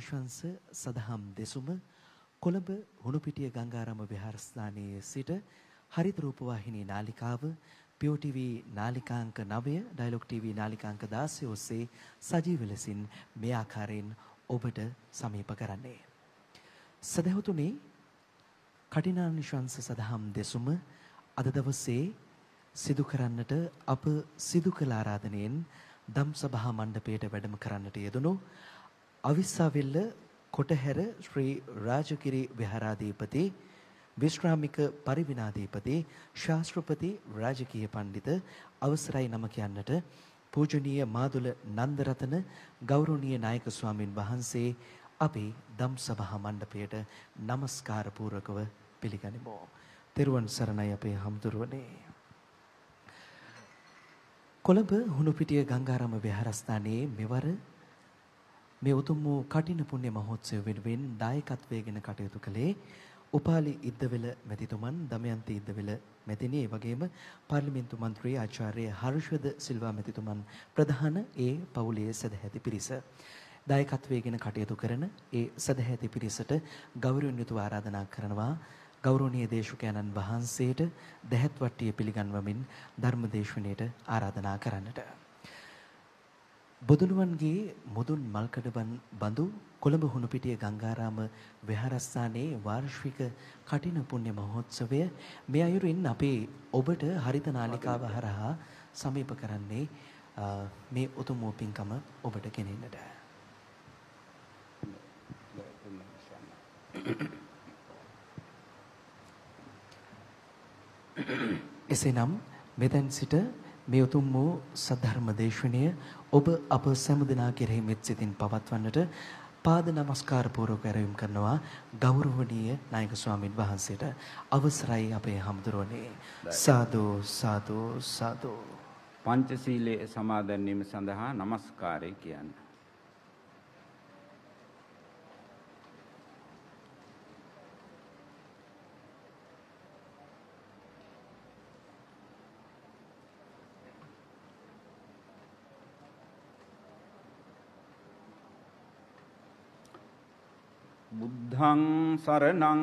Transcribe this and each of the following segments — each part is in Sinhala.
කටිනානිශංස සදහම් දෙසුම කොළඹ හුණුපිටිය ගංගාරාම විහාරස්ථානයේ සිට හරිත රූපවාහිනී නාලිකාව පියෝ ටීවී නාලිකාංක 9 ඩයලොග් ටීවී නාලිකාංක 16 ඔස්සේ සජීව ලෙසින් මේ ආකාරයෙන් ඔබට සමීප කරන්නේ. සදහතුනේ කටිනානිශංස සදහම් දෙසුම අද දවසේ සිදු කරන්නට අප සිදු කළ ආරාධනයෙන් දම් සභා මණ්ඩපයට වැඩම කරන්නට යෙදුණු අවිස්සාවෙල්ල කොටහැර ශ්‍රී රාජකිරි විහාරාධිපති විශ්‍රාමික පරිවිනාධිපති ශාස්ත්‍රපති රාජකීය පඬිත අවසරයි නම කියන්නට පූජනීය මාදුල නන්දරතන ගෞරවනීය නායක ස්වාමින් වහන්සේ අපේ දම් සභා මණ්ඩපයට নমස්කාර පූර්වකව පිළිගනිමු. තෙරුවන් සරණයි අපේ හම්දුරුවනේ. කොළඹ හුණුපිටිය ගංගාරාම විහාරස්ථානයේ මෙවර මේ උතුම් වූ කටින පුණ්‍ය මහෝත්සවය වෙනුවෙන් දායකත්වයෙන් කටයුතු කළේ උපාලි ඉද්දවෙල මැතිතුමන් දමයන්ති ඉද්දවෙල මැතිණිය ඒ වගේම පාර්ලිමේන්තු මන්ත්‍රී ආචාර්ය හර්ෂද සිල්වා මැතිතුමන් ප්‍රධාන ඒ පවුලේ සදැහැති පිරිස. දායකත්වයෙන් කටයුතු කරන ඒ සදැහැති පිරිසට ගෞරවයෙන් යුතුව ආරාධනා කරනවා ගෞරවනීය දේශකයන්න් වහන්සේට දැහැත් වට්ටිය පිළිගන්වමින් ධර්ම දේශනයට ආරාධනා කරන්නට. බුදුනුවන්ගේ මුදුන් මල්කඩබන් බඳු කොළඹ හුණුපිටිය ගංගාරාම විහාරස්ථානයේ වාර්ෂික කටින පුණ්‍ය මහෝත්සවය මේ අයුරින් අපේ ඔබට හරිත නාලිකාව හරහා සමීප කරන්නේ මේ උතුම් වූ පින්කම ඔබට ගෙනෙන්නට. එසේනම් මෙතෙන් සිට මේ උතුම් වූ සද්ධර්ම දේශනය ඔබ අප සෑම දිනා කෙරෙහි මෙත් සිතින් පවත්වන්නට පාද නමස්කාර පූර්වක ඇරයුම් කරනවා ගෞරවනීය නායක ස්වාමින් වහන්සේට. අවසරයි අපේ හමුදුරෝනේ සාදු සාදු සාදු. පංචශීලයේ සමාදන් වීම සඳහා নমස්කාරය කියන්නේ බුද්ධං සරණං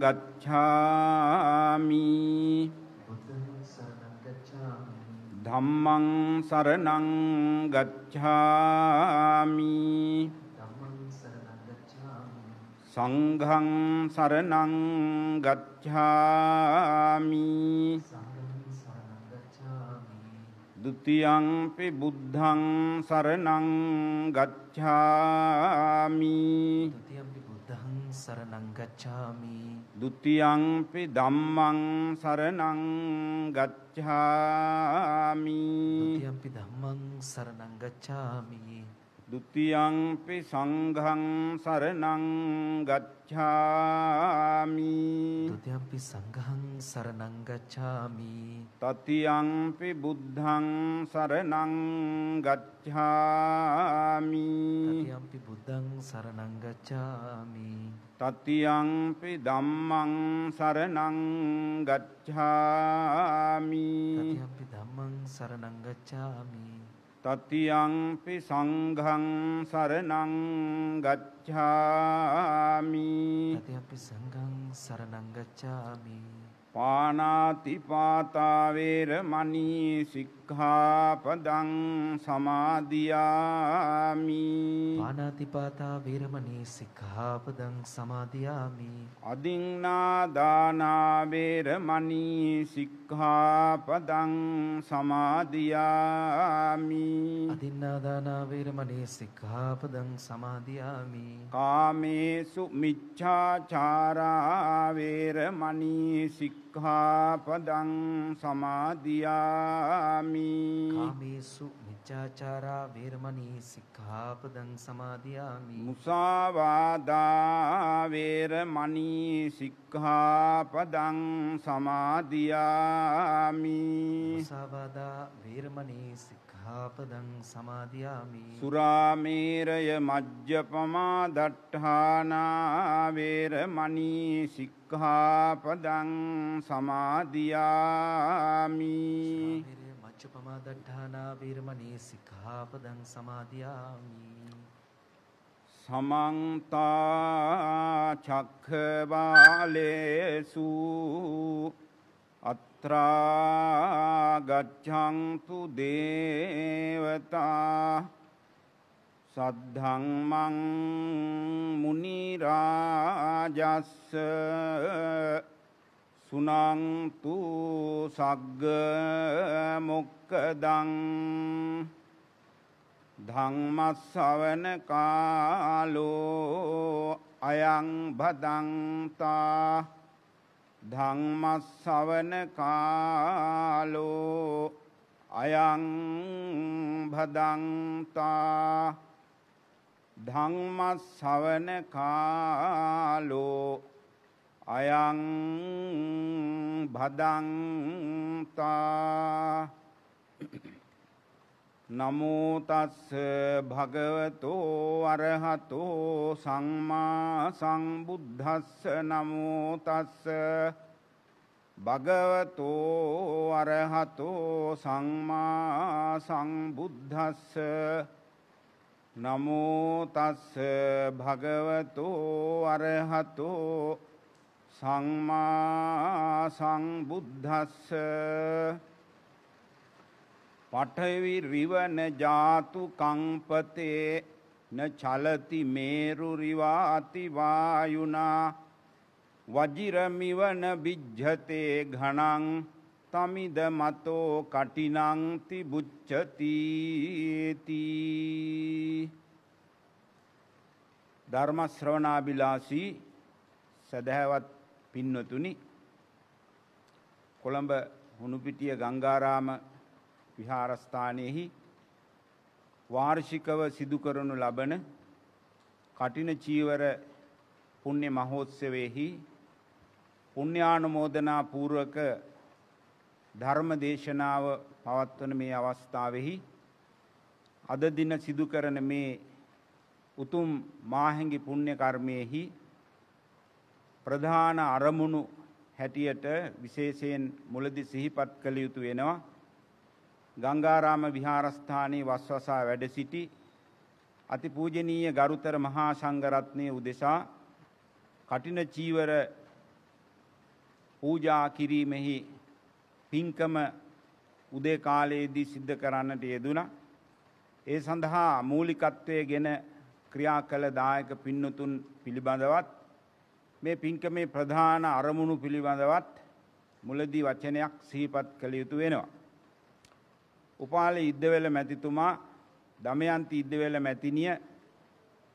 ගච්ඡාමි. ධම්මං සරණං ගච්ඡාමි. සංඝං සරණං ගච්ඡාමි. ဒ ුතියංපි බුද්ධං සරණං ගච්ඡාමි. සරණං ගච්ඡාමි ဒ ුතියංපි ධම්මං සරණං ගච්ඡාමි ဒ ුතියංපි ධම්මං සරණං ගච්ඡාමි ဒ ුතියංපි සංඝං සරණං ගච්ඡාමි ဒ ුතියංපි සංඝං සරණං ගච්ඡාමි තතියංපි බුද්ධං සරණං ගච්ඡාමි තතියංපි බුද්ධං සරණං ගච්ඡාමි තතියංපි ධම්මං සරණං ගච්ඡාමි. තතියංපි ධම්මං සරණං ගච්ඡාමි. තතියංපි සංඝං සරණං ගච්ඡාමි. තතියංපි සංඝං සරණං ගච්ඡාමි. පානාතිපාතා වේරමණී සික්ඛාපදං සමාදියාමි। පානාතිපාතා වේරමණී සික්ඛාපදං සමාදියාමි। අදින්නා දානා වේරමණී සික්ඛාපදං සමාදියාමි। අදින්නා දානා වේරමණී සික්ඛාපදං සමාදියාමි। කාමේසු මිච්ඡාචාරා වේරමණී සික්ඛා සික්ඛාපදං සමාදියාමි. කාමේසු මිච්ඡාචාරා වේරමණී සික්ඛාපදං සමාදියාමි. මුසාවාදා වේරමණී සික්ඛාපදං සමාදියාමි. මුසාවාදා වේරමණී සික්ඛාපදං සමාදියාමි. සුරාමේරය මජ්්‍යපමා දට්ඨානා වේරමණී සික්ඛාපදං සමාදියාමි. මච්චපමා දට්ඨානා වීරමණී සික්ඛාපදං සමාදියාමි. සමන්තා චක්ඛවාලේසු අත්‍රා ගච්ඡන්තු දේවතා සද්ධම්මං මුනි රාජස්ස සුනන්තු සග්ග මොක්කදං ධම්මස්සවන කාලෝ අයං භදන්තා ධම්මස්සවන කාලෝ අයං භදන්තා ධම්මස්සවන කාලෝ අයං භදන්තා නමෝතස්ස භගවතෝ අරහතෝ සංමා සංබුද්ධස්ස නමෝතස්ස භගවතෝ අරහතෝ සංමා සංබුද්ධස්ස නමෝතස්ස භගවතෝ අරහතෝ සංමා සංබුද්ධස්ස පඨවි රිවන ජාතු කංපතේ න චලති මේරු රිවාති වායුනා වජිරමිවන බිජ්ජතේ ඝණං තමිද මතෝ කටිනං තිබුච්ඡති ධර්ම ශ්‍රවණාබිලාසී සදහවත් පින්වතුනි කොළඹ හුණුපිටිය ගංගාරාම විහාරස්ථානයෙහි වාර්ෂිකව සිදු කරනු ලබන කටින චීවර පුණ්‍ය මහෝත්සවයෙහි පුණ්‍යානුමෝදනා පූර්වක ධර්ම දේශනාව පවත්වන මේ අවස්ථාවෙහි අද දින සිදු කරන මේ උතුම් මාහැඟි පුණ්‍ය කර්මයෙහි ප්‍රධාන අරමුණු හැටියට විශේෂයෙන් මුලදි සිහිපත් කළ යුතු වෙනවා. ගංගාරාම විහාරස්ථානයේ වස්වසා වැඩ සිටි අතිපූජනීය ගරුතර මහා සංඝරත්නයේ උදෙසා කටින චීවර පූජා කිරීමෙහි පින්කම උදේ කාලයේදී සිද්ධ කරන්නට යෙදුණා. ඒ සඳහා මූලිකත්වයේගෙන ක්‍රියා කළ දායක පින්නතුන් පිළිබඳවත් මේ පින්කමේ ප්‍රධාන අරමුණු පිළිබඳවත් මුලදී වචනයක් සිහිපත් කළ යුතු වෙනවා. උපාල ඉද්දවෙල මැතිතුමා දමයන්ති ඉද්දවෙල මැතිනිය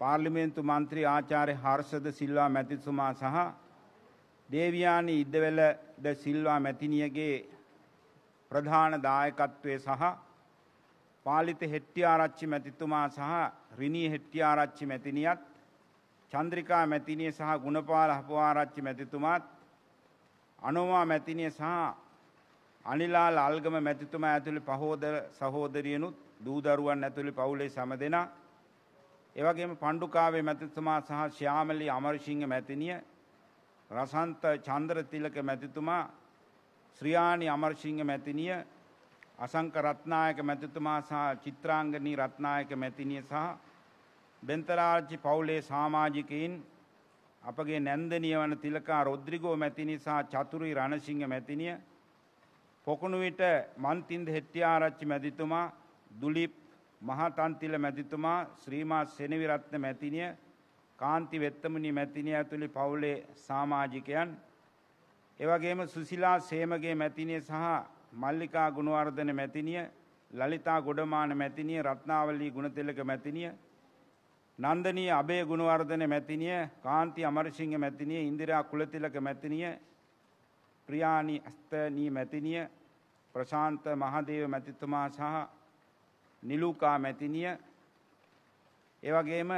පාර්ලිමේන්තු මන්ත්‍රී ආචාර්ය හර්ෂද සිල්වා මැතිතුමා සහ දේවයානි ඉද්දවෙල ද සිල්වා මැතිනියගේ ප්‍රධාන දායකත්වය සහ පාලිත හෙට්ටිආරච්චි මැතිතුමා සහ රිනී හෙට්ටිආරච්චි මැතිනියත් චන්ද්‍රිකා මැතිනිය සහ ගුණපාල හපවාරච්චි මැතිතුමාත් අනෝමා මැතිනිය සහ අනිලාල් අල්ගම මැතිතුමා ඇතුළේ පහෝදර සහෝදරියනුත් දූදරුවන් ඇතුළේ පවුලේ සම දෙනා. එවැගේම පණ්ඩුකාවේ මැතිතුමා සහ ශ්‍යාමලී අමරසිංහ මැතිනිය රසන්ත චන්ද්‍රතිලක මැතිතුමා ශ්‍රියානි අමරසිංහ මැතිනිය අසංක රත්නායක මැතිතුමා සහ චිත්‍රාංගනී රත්නායක මැතිනිය සහ බෙන්තරාජ්ජි පවුලේ සමාජිකයින් අපගේ නැන්දනිය වන තිලකා රොද්රිගෝ මැතිනි සහ චතුරි රණසිංහ මැතිනිය පොකුණු විට මන්තින්ද හෙට්ටිආරච්චි මැතිතුමා දුලිප් මහතන්තිල මැතිතුමා ශ්‍රීමා සෙනවිරත්න මැතිනිය කාන්ති වෙත්තමුණි මැතිනිය ඇතුළි පවුලේ සාමාජිකයන් එවගේම සුසිලා සේමගේ මැතිනිය සහ මල්ලිකා ගුණවර්ධන මැතිනිය ලලිතා ගොඩමාන මැතිනිය රත්නාවලී ගුණතිලක මැතිනිය නන්දනී අබේ ගුණවර්ධන මැතිනිය කාන්ති අමරසිංහ මැතිනිය ඉන්දිරා කුලතිලක මැතිනිය ප්‍රියානි අස්තනී මැතිනිය ප්‍රශාන්ත මහදේව මැතිතුමා සහ නිලූකා මැතිනිය එවගේම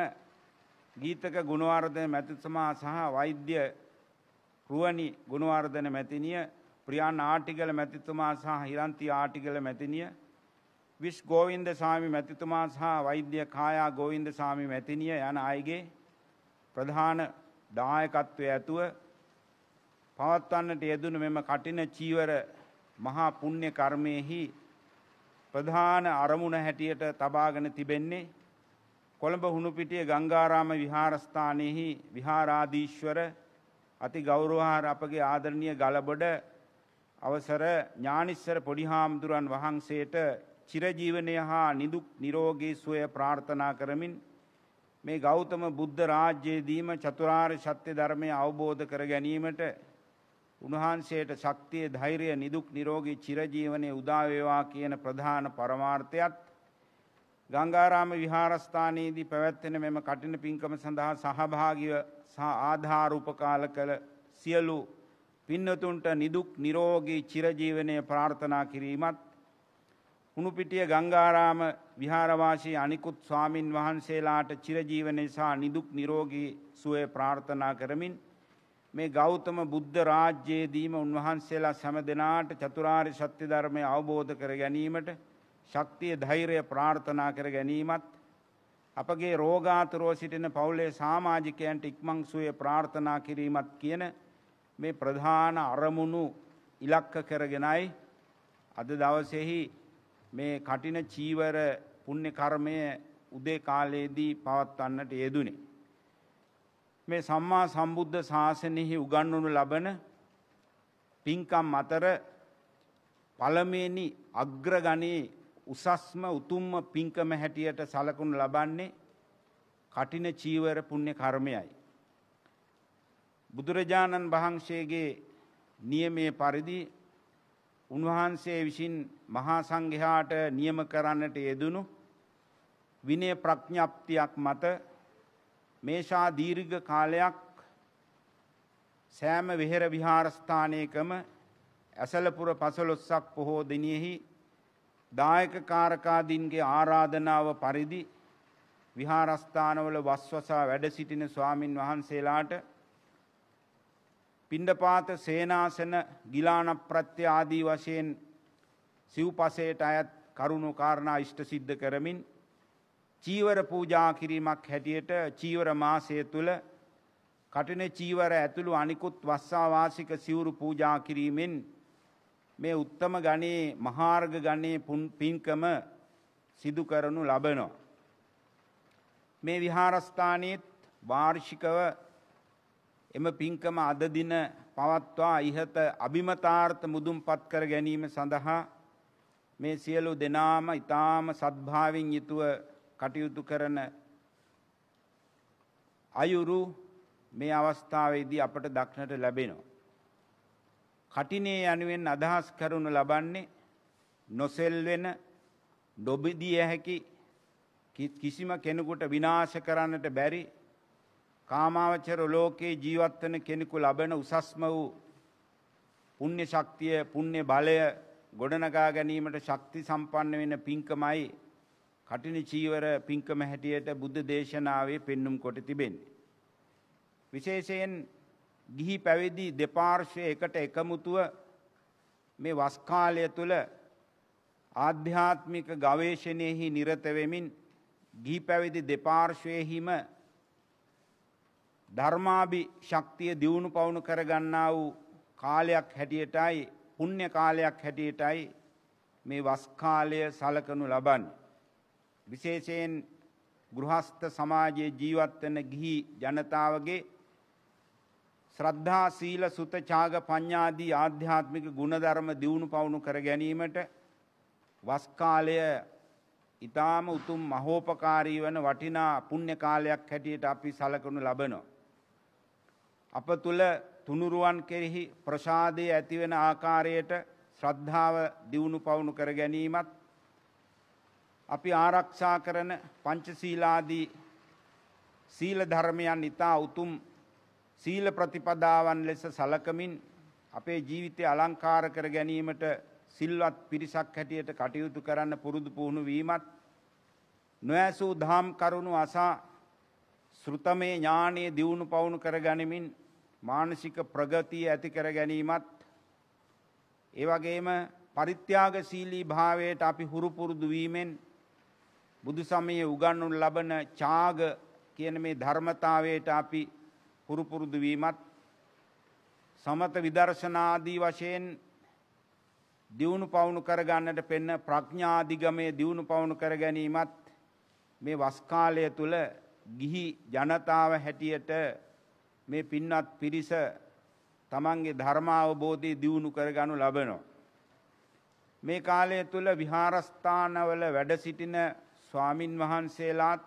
ගීතක ගුණවර්ධන මැතිතුමා සහ වෛද්‍ය රුවනි ගුණවර්ධන මැතිනිය ප්‍රියාන් ආටිගල මැතිතුමා සහ හිරන්ති ආටිගල මැතිනිය විශ් ගෝවින්ද සාමි මැතිතුමා සහ වෛද්‍ය කායා ගෝවින්ද සාමි මැතිනිය යන අයගේ ප්‍රධාන දායකත්වය ඇතුව පවත්වන්නට යෙදුණු මෙම කටින චීවර මහා පුණ්‍ය කර්මයෙහි ප්‍රධාන අරමුණ හැටියට තබාගෙන තිබෙන්නේ කොළඹ හුණුපිටිය ගංගාරාම විහාරස්ථානයෙහි විහාරාධීශ්වර අති ගෞරවහාර අපගේ ආදරණීය ගලබොඩ අවසර ඥානිස්සර පොඩි හාමුදුරන් වහන්සේට චිරජීවනය හා නිදුක් නිරෝගී සුවය ප්‍රාර්ථනා කරමින් මේ ගෞතම බුද්ධ රාජ්‍යයේදීම චතුරාර්ය සත්‍ය ධර්මය අවබෝධ කර ගැනීමට උන්වහන්සේට ශක්තිය ධෛර්යය නිදුක් නිරෝගී චිරජීවනයේ උදා වේවා කියන ප්‍රධාන පරමාර්ථයත් ගංගාරාම විහාරස්ථානයේදී පැවැත්වෙන මෙම කටින පින්කම සඳහා සහභාගීව සහ ආධාර උපකාල කළ සියලු පින්නතුන්ට නිදුක් නිරෝගී චිරජීවනය ප්‍රාර්ථනා කිරීමත් හුණුපිටිය ගංගාරාම විහාරවාසී අනිකුත් ස්වාමින් වහන්සේලාට චිරජීවනය සහ නිදුක් නිරෝගී සුවය ප්‍රාර්ථනා කරමින් මේ ගෞතම බුද්ධ රාජ්‍යයේදීම උන්වහන්සේලා සැම දෙනාට චතුරාර්ය සත්‍ය ධර්මය අවබෝධ කර ගැනීමට ශක්තිය ධෛර්යය ප්‍රාර්ථනා කර ගැනීමත් අපගේ රෝගාතුරෝ සිටින පවුලේ සාමාජිකයන්ට ඉක්මං සුවය ප්‍රාර්ථනා කිරීමත් කියන මේ ප්‍රධාන අරමුණු ඉලක්ක කරගෙනයි අද දවසෙහි මේ කටින චීවර පුණ්‍ය කර්මය උදේ කාලයේදී පවත්වන්නට යෙදුනේ. මේ සම්මා සම්බුද්ධ ශාසනයෙහි උගන්වනු ලබන පින්කම් අතර පළමුවෙනි අග්‍රගණයේ උසස්ම උතුම්ම පින්කම හැටියට සලකුණු ලබන්නේ කටින චීවර පුණ්‍ය කර්මයයි. බුදුරජාණන් වහන්සේගේ නියමයේ පරිදි උන්වහන්සේ විසින් මහා සංඝයාට නියම කරන්නට යෙදුණු විනය ප්‍රඥප්තියක් මත මේෂා දීර්ඝ කාලයක් සෑම විහෙර විහාරස්ථානයකම ඇසලපුර පසළොස්සක් පොහෝ දිනෙහි දායක කාරකාදීන්ගේ ආරාධනාව පරිදි විහාරස්ථානවල වස්වසා වැඩ සිටින ස්වාමින් වහන්සේලාට පිණ්ඩපාත සේනාසන ගිලාන ප්‍රත්‍ය ආදී වශයෙන් සිව්පසයට අයත් කරුණු කාරණා ඉෂ්ට සිද්ධ කරමින් චීවර පූජා කිරීමක් හැටියට චීවර මාසය තුළ කටින චීවර ඇතුළු අනිකුත් වස්සාවාසික සිවුරු පූජා කිරීමෙන් මේ උත්තම ගණයේ මහාර්ග ගණයේ පින්කම සිදු කරනු ලබනවා. මේ විහාරස්ථානයේත් වාර්ෂිකව එම පින්කම අද දින පවත්වා ඉහත අභිමතාර්ථ මුදුන්පත් කර ගැනීම සඳහා මේ සියලු දෙනාම ඊ타ම සද්භාවයෙන් යුතුව කටයුතු කරන අයුරු මේ අවස්ථාවේදී අපට දක්නට ලැබෙනවා. කටිනේ යනුවෙන් අදහස් කරනු ලබන්නේ නොසෙල්වෙන ඩොබිදිය හැකි කිසිම කෙනෙකුට විනාශ කරන්නට බැරි කාමාවචර ලෝකයේ ජීවත්වන කෙනෙකු ලබන උසස්ම වූ පුුණ්‍ය ශක්තිය පුුණ්‍ය බලය ගොඩනගා ගැනීමට ශක්ති සම්පන්න වෙන පින්කමයි කටින චීවර පින්කම හැටියට බුද්ධ දේශනාවේ පෙන්නුම් කොට තිබෙන්නේ. විශේෂයෙන් ගිහි පැවිදි දෙපාර්ශ්වය එකට එකමුතුව මේ වස්කාලය තුළ ආධ්‍යාත්මික ගවේශණයෙහි නිරතවෙමින් ගිහි පැවිදි දෙපාර්ශ්වයහිම ධර්මාභි ශක්තිය දියුණු පවුණු කරගන්නා වූ කාලයක් හැටියටයි පුුණ්‍ය කාලයක් හැටියටයි මේ වස්කාලය සලකනු ලබන්න. විශේෂයෙන් ගෘහස්ත සමාජයේ ජීවත්වන ගිහි ජනතාවගේ ශ්‍රද්ධා සීල සුත චාග පඤ්ඥාදී ආධ්‍යාත්මික ගුණධර්ම දියුණු පවුණු කර ගැනීමට වස්කාලය ඉතාම උතුම් මහෝපකාරී වන වටිනා පුුණ්‍ය කාලයක් හැටියට අපි සලකනු ලබනවා. අප තුළ තුනුරුවන් කෙරෙහි ප්‍රසාදය ඇතිවෙන ආකාරයට ශ්‍රද්ධාව දියුණු පවුණු කර ගැනීමත් අපි ආරක්ෂා කරන පංචසීලාදී සීල ධර්මයන් ඉතා උතුම් සීල ප්‍රතිපදාවන් ලෙස සලකමින් අපේ ජීවිතය අලංකාර කර ගැනීමට සිල්වත් පිරිසක් හැටියට කටයුතු කරන්න පුරුදු පුහුණු වීමත් නොඇසූ දහම් කරුණු අසා ශෘතමේ ඥානයේ දියුණු පවුණු කර ගනිමින් මානසික ප්‍රගතිය ඇති කර ගැනීමත් ඒ වගේම පරිත්‍යාගශීලී භාවයට අපි හුරුපුරුදු වීමෙන් බුදු සමයේ උගන්වනු ලබන ඡාග කියන මේ ධර්මතාවයට අපි හුරුපුරුදු වීමත් සමත විදර්ශනාදී වශයෙන් දියුණු පවුණු කරගන්නට පෙන්න ප්‍රඥාදිගමය දියුණු පවුණු කර ගැනීමත් මේ වස්කාලය තුළ ගිහි ජනතාව හැටියට මේ පින්වත් පිරිස තමන්ගේ ධර්මාවබෝධය දියුණු කරගනු ලබනවා. මේ කාලය තුළ විහාරස්ථානවල වැඩ සිටින ස්වාමින් වහන්සේලාත්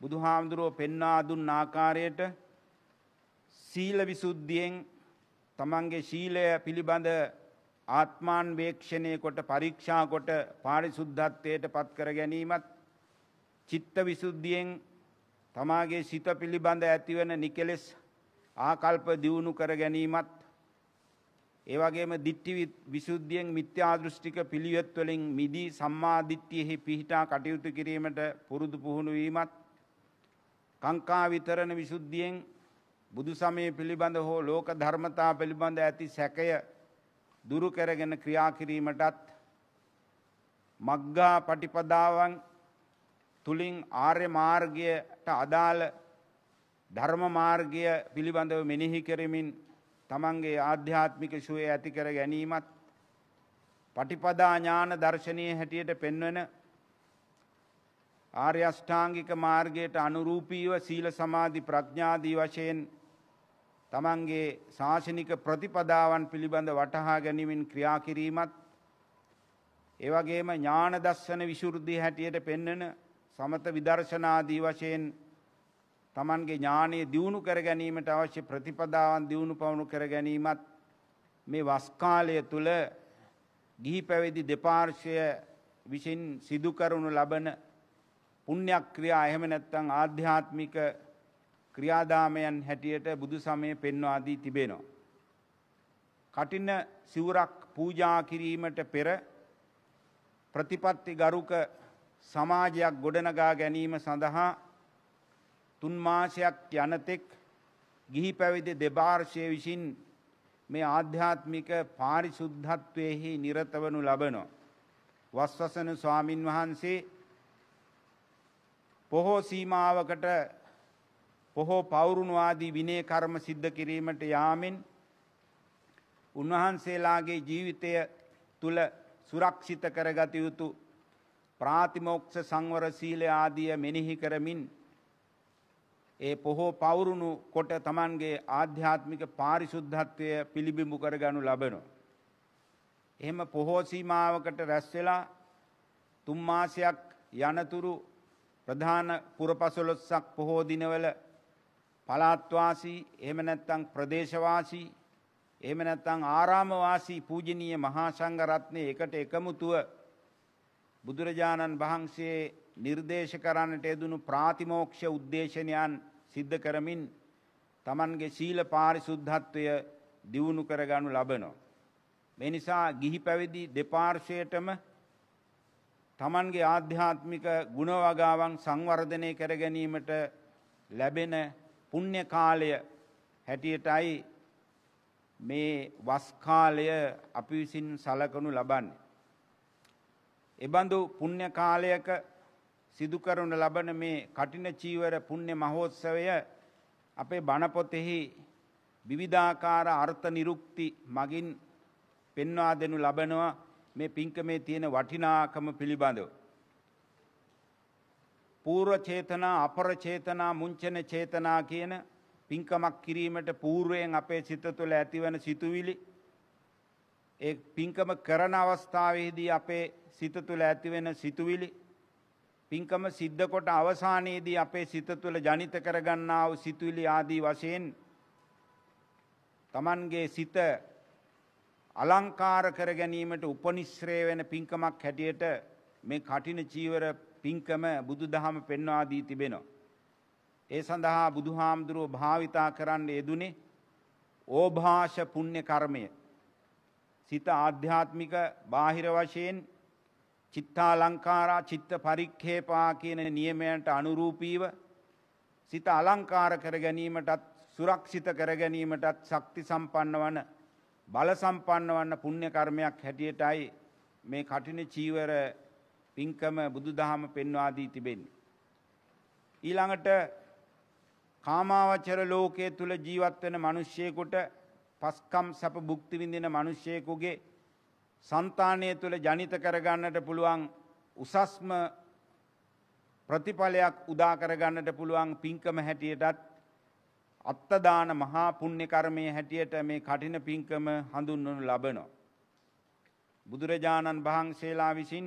බුදු හාමුදුරුව පෙන්වා දුන් ආකාරයට සීල විසුද්ධියෙන් තමන්ගේ ශීලය පිළිබඳ ආත්මාන් වේක්ෂණය කොට පරීක්ෂා කොට පාරිසුද්ධත්වයට පත් කර ගැනීමත් චිත්ත විසුද්ධියෙන් තමාගේ සිත පිළිබඳ ඇතිවන නිකෙලෙස් ආකල්ප දියුණු කර ගැනීමත් ඒවගේම දිට්ටි විසුද්ධියෙන් මිත්‍යාදෘෂ්ටික පිළිවෙත් වලින් මිදී සම්මාධිට්්‍යයෙහි පිහිටා කටයුතු කිරීමට පුරුදු පුහුණු වීමත් කංකා විතරණ විසුද්ධියෙන් බුදු සමය පිළිබඳ හෝ ලෝක ධර්මතා පිළිබඳ ඇති සැකය දුරු කරගෙන ක්‍රියා කිරීමටත් මග්ගා පටිපදාවන් තුළින් ආර්ය මාර්ගයට අදාළ ධර්ම මාර්ගය පිළිබඳව මෙනෙහි කරමින් තමන්ගේ ආධ්‍යාත්මික සුවය ඇති කර ගැනීමත් පටිපදා ඥාන දර්ශනය හැටියට පෙන්වන ආර්යෂ්ඨාංගික මාර්ගයට අනුරූපීව සීල සමාධි ප්‍රඥාදී වශයෙන් තමන්ගේ ශාසනික ප්‍රතිපදාවන් පිළිබඳ වටහා ගැනීමෙන් ක්‍රියා කිරීමත් ඒවගේම ඥාන දස්සන විශුෘද්ධි හැටියට පෙන්වන සමත විදර්ශනාදී වශයෙන් තමන්ගේ ඥානය දියුණු කර ගැනීමට අවශ්‍ය ප්‍රතිපදාවන් දියුණු පවුණු කර ගැනීමත් මේ වස්කාලය තුළ ගිහි පැවිදි දෙපාර්ශය විසින් සිදුකරුණු ලබන පුුණ්‍යයක් ක්‍රියා එහෙම නැත්තං ආධ්‍යාත්මික ක්‍රියාදාමයන් හැටියට බුදු සමය පෙන්වාදී තිබෙනවා. කටින්න සිවුරක් පූජා කිරීමට පෙර ප්‍රතිපත්ති ගරුක සමාජයක් ගොඩනගා ගැනීම සඳහා තුන්මාසයක් යනතෙක් ගිහි පැවිදි දෙභාර්ශය විසින් මේ ආධ්‍යාත්මික පාරිශුද්ධත්වයෙහි නිරතවනු ලබනෝ. වස්වසන ස්වාමින් වහන්සේ පොහෝ සීමාවකට පොහෝ පවුරුණවාදී විනේ කර්ම සිද්ධ කිරීමට යාමෙන් උන්වහන්සේලාගේ ජීවිතය තුළ සුරක්ෂිත කරගත යුතු ප්‍රාතිමෝක්ෂ සංවර සීලය ආදිය මෙනෙහි කරමින් ඒ පොහෝ පවුරුණු කොට තමන්ගේ ආධ්‍යාත්මික පාරිශුද්ධත්වය පිළිබිඹු කරගනු ලබනෝ. එහෙම පොහෝසීමාවකට රැස්වෙලා තුම්මාසයක් යනතුරු ප්‍රධාන පුරපසොලොස්සක් පොහෝ දිනවල පලාත්වාසී එහෙම නැත්තං ප්‍රදේශවාසී එහෙම නැත්තං ආරාමවාසී පූජනීය මහා සංඝරත්නය එකට එකමුතුව බුදුරජාණන් වහන්සේ නිර්දේශ කරන්නට යෙදුණු ප්‍රාතිමෝක්ෂ උද්දේශනයන් සිද්ධ කරමින් තමන්ගේ සීල පාරිශුද්ධත්වය දියුණු කරගනු ලබනෝ. මේ නිසා ගිහි පැවිදි දෙපාර්ශයටම තමන්ගේ ආධ්‍යාත්මික ගුණවගාවන් සංවර්ධනය කර ගැනීමට ලැබෙන පුුණ්්‍ය කාලය හැටියටයි මේ වස්කාලය අපි විසින් සලකනු ලබන්නේ. එබඳු පුුණ්්‍ය කාලයක සිදුකරනු ලබන මේ කටින චීවර පුුණ්‍ය මහෝත්සවය අපේ බණපොතෙහි විවිධාකාර අර්ථ නිරුක්ති මගින් පෙන්වා දෙනු ලබනවා මේ පින්කමේ තියෙන වටිනාකම පිළිබඳව. පූර්ව චේතනා අපර චේතනා මුංචන චේතනා කියන පින්කමක් කිරීමට පූර්වයෙන් අපේ සිත තුළ ඇතිවන සිතුවිලි ඒ පින්කම කරන අවස්ථාවේදී අපේ සිත තුළ ඇතිවෙන සිතුවිලි පින්කම සිද්ධ කොට අවසානයේදී අපේ සිත තුළ ජනිත කරගන්නාව සිතුවිලි ආදී වශයෙන් තමන්ගේ සිත අලංකාර කර ගැනීමට උපනිශ්‍රේ වෙන පින්කමක් හැටියට මේ කටින චීවර පින්කම බුදු දහම පෙන්වාදී තිබෙනවා. ඒ සඳහා බුදු හාමුදුරුව භාවිතා කරන්න යෙදුනේ ඕභාෂ පුුණ්‍ය කර්මය. සිත ආධ්‍යාත්මික බාහිර වශයෙන් චිත්තාලංකාරා චිත්ත පරික්ෂේපා කියන නියමයන්ට අනුරූපීව සිත අලංකාර කර ගැනීමටත් සුරක්ෂිත කර ගැනීමටත් ශක්ති සම්පන්න වන බල සම්පන්න වන්න පුණ්‍ය කර්මයක් හැටියටයි මේ කටින චීවර පින්කම බුදුදහම පෙන්වා දී තිබෙන්නේ. ඊළඟට කාමාවචර ලෝකයේ තුල ජීවත් වෙන මිනිස්සෙකුට පස්කම් සැප භුක්ති විඳින මිනිස්සෙකුගේ సంతානය තුල ජනිත කරගන්නට පුළුවන් උසස්ම ප්‍රතිඵලයක් උදා කරගන්නට පුළුවන් පින්කම හැටියටත් අත්තදාන මහා පුණ්‍ය කර්මයේ හැටියට මේ කටින පින්කම හඳුන්වනු ලබනවා. බුදුරජාණන් වහන්සේලා විසින්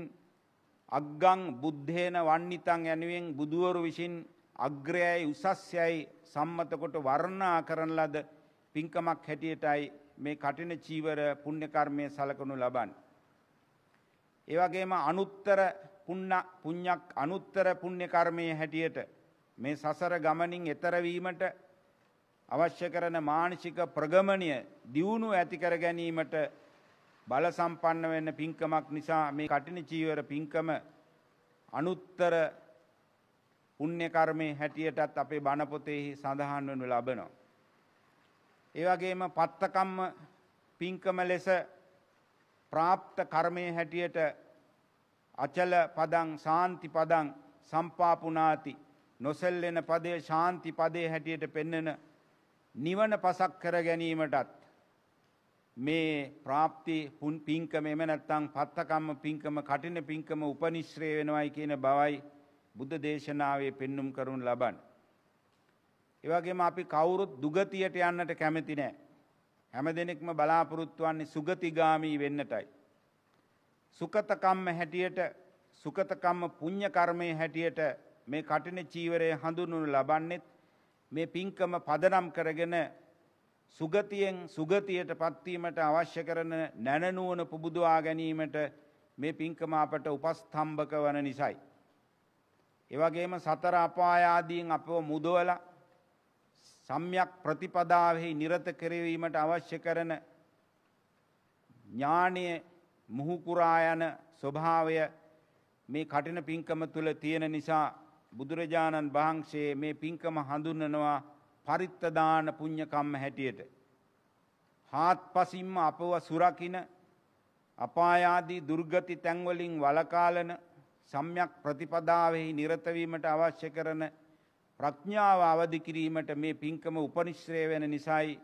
අග්ගං බුද්ධේන වන්නිතං යනුවෙන් බුදුවරු විසින් අග්‍රයයි උසස්යයි සම්මත කොට වර්ණනා කරන ලද පින්කමක් හැටියටයි මේ කටින චීවර පුණ්‍ය කර්මය සලකනු ලබන්නේ. ඒ වගේම අනුත්තර පුණ්‍ය පුණ්‍යක් අනුත්තර පුණ්‍ය කර්මයේ හැටියට මේ සසර ගමනින් එතර වීමට අවශ්‍ය කරන මානසික ප්‍රගමණය දියුණු ඇති කර ගැනීමට බල සම්පන්න වෙන්න පින්කමක් නිසා මේ කටින චීවර පින්කම අනුත්තර පුණ්‍ය කර්මයේ හැටියටත් අපේ බණ පොතේහි සඳහන් වනු ලබනවා. ඒ වගේම පත්තකම්ම පින්කම ලෙස ප්‍රාප්ත කර්මයේ හැටියට අචල පදං සාන්ති පදං සම්පාපුනාති නොසෙල්ලෙන පදේ ශාන්ති පදේ හැටියට පෙන්වන නිවන පසක් කර ගැනීමටත් මේ ප්‍රාප්ති පුන් පින්කම එම නැත්තම් පත්තකම්ම පින්කම කටින පින්කම උපනිශ්‍රේ වෙනවයි කියන බවයි බුද්ධ දේශනාවේ පෙන්눔 කරනු ලබන්නේ. ඒ වගේම අපි කවුරුත් දුගතියට යන්නට කැමති නැහැ. හැම දිනෙකම බලාපොරොත්තු වෙන්නේ සුගතිගාමි වෙන්නටයි. සුකතකම්ම හැටියට සුකතකම්ම පුඤ්ඤ කර්මයේ හැටියට මේ කටින චීවරය හඳුන්වනු ලබන්නේත් මේ පින්කම පදනම් කරගෙන සුගතියෙන් සුගතියට පත්වීමට අවශ්‍ය කරන නැනනුවන පුබුදවා ගැනීමට මේ පින්කම අපට උපස්තම්භක වන නිසයි. එවගේම සතර අපායාදීන් අපව මුදවල සම්යක් ප්‍රතිපදාවෙහි නිරත කරවීමට අවශ්‍ය කරන ඥානය මුහුකුරා යන ස්වභාවය මේ කටින පින්කම තුළ තියෙන නිසා බුදුරජාණන් වහන්සේ මේ පින්කම හඳුන්වනවා පරිත්තදාන පුඤ්ඤකම්ම හැටියට. හාත් පසින්ම අපව සුරකින අපායාදී දුර්ගති තැන්වලින් වලකාලන සම්යක් ප්‍රතිපදාවෙහි නිරතවීමට අවශ්‍ය කරන ප්‍රඥාව අවදි කිරීමට මේ පින්කම උපනිශ්‍රය වෙන නිසායි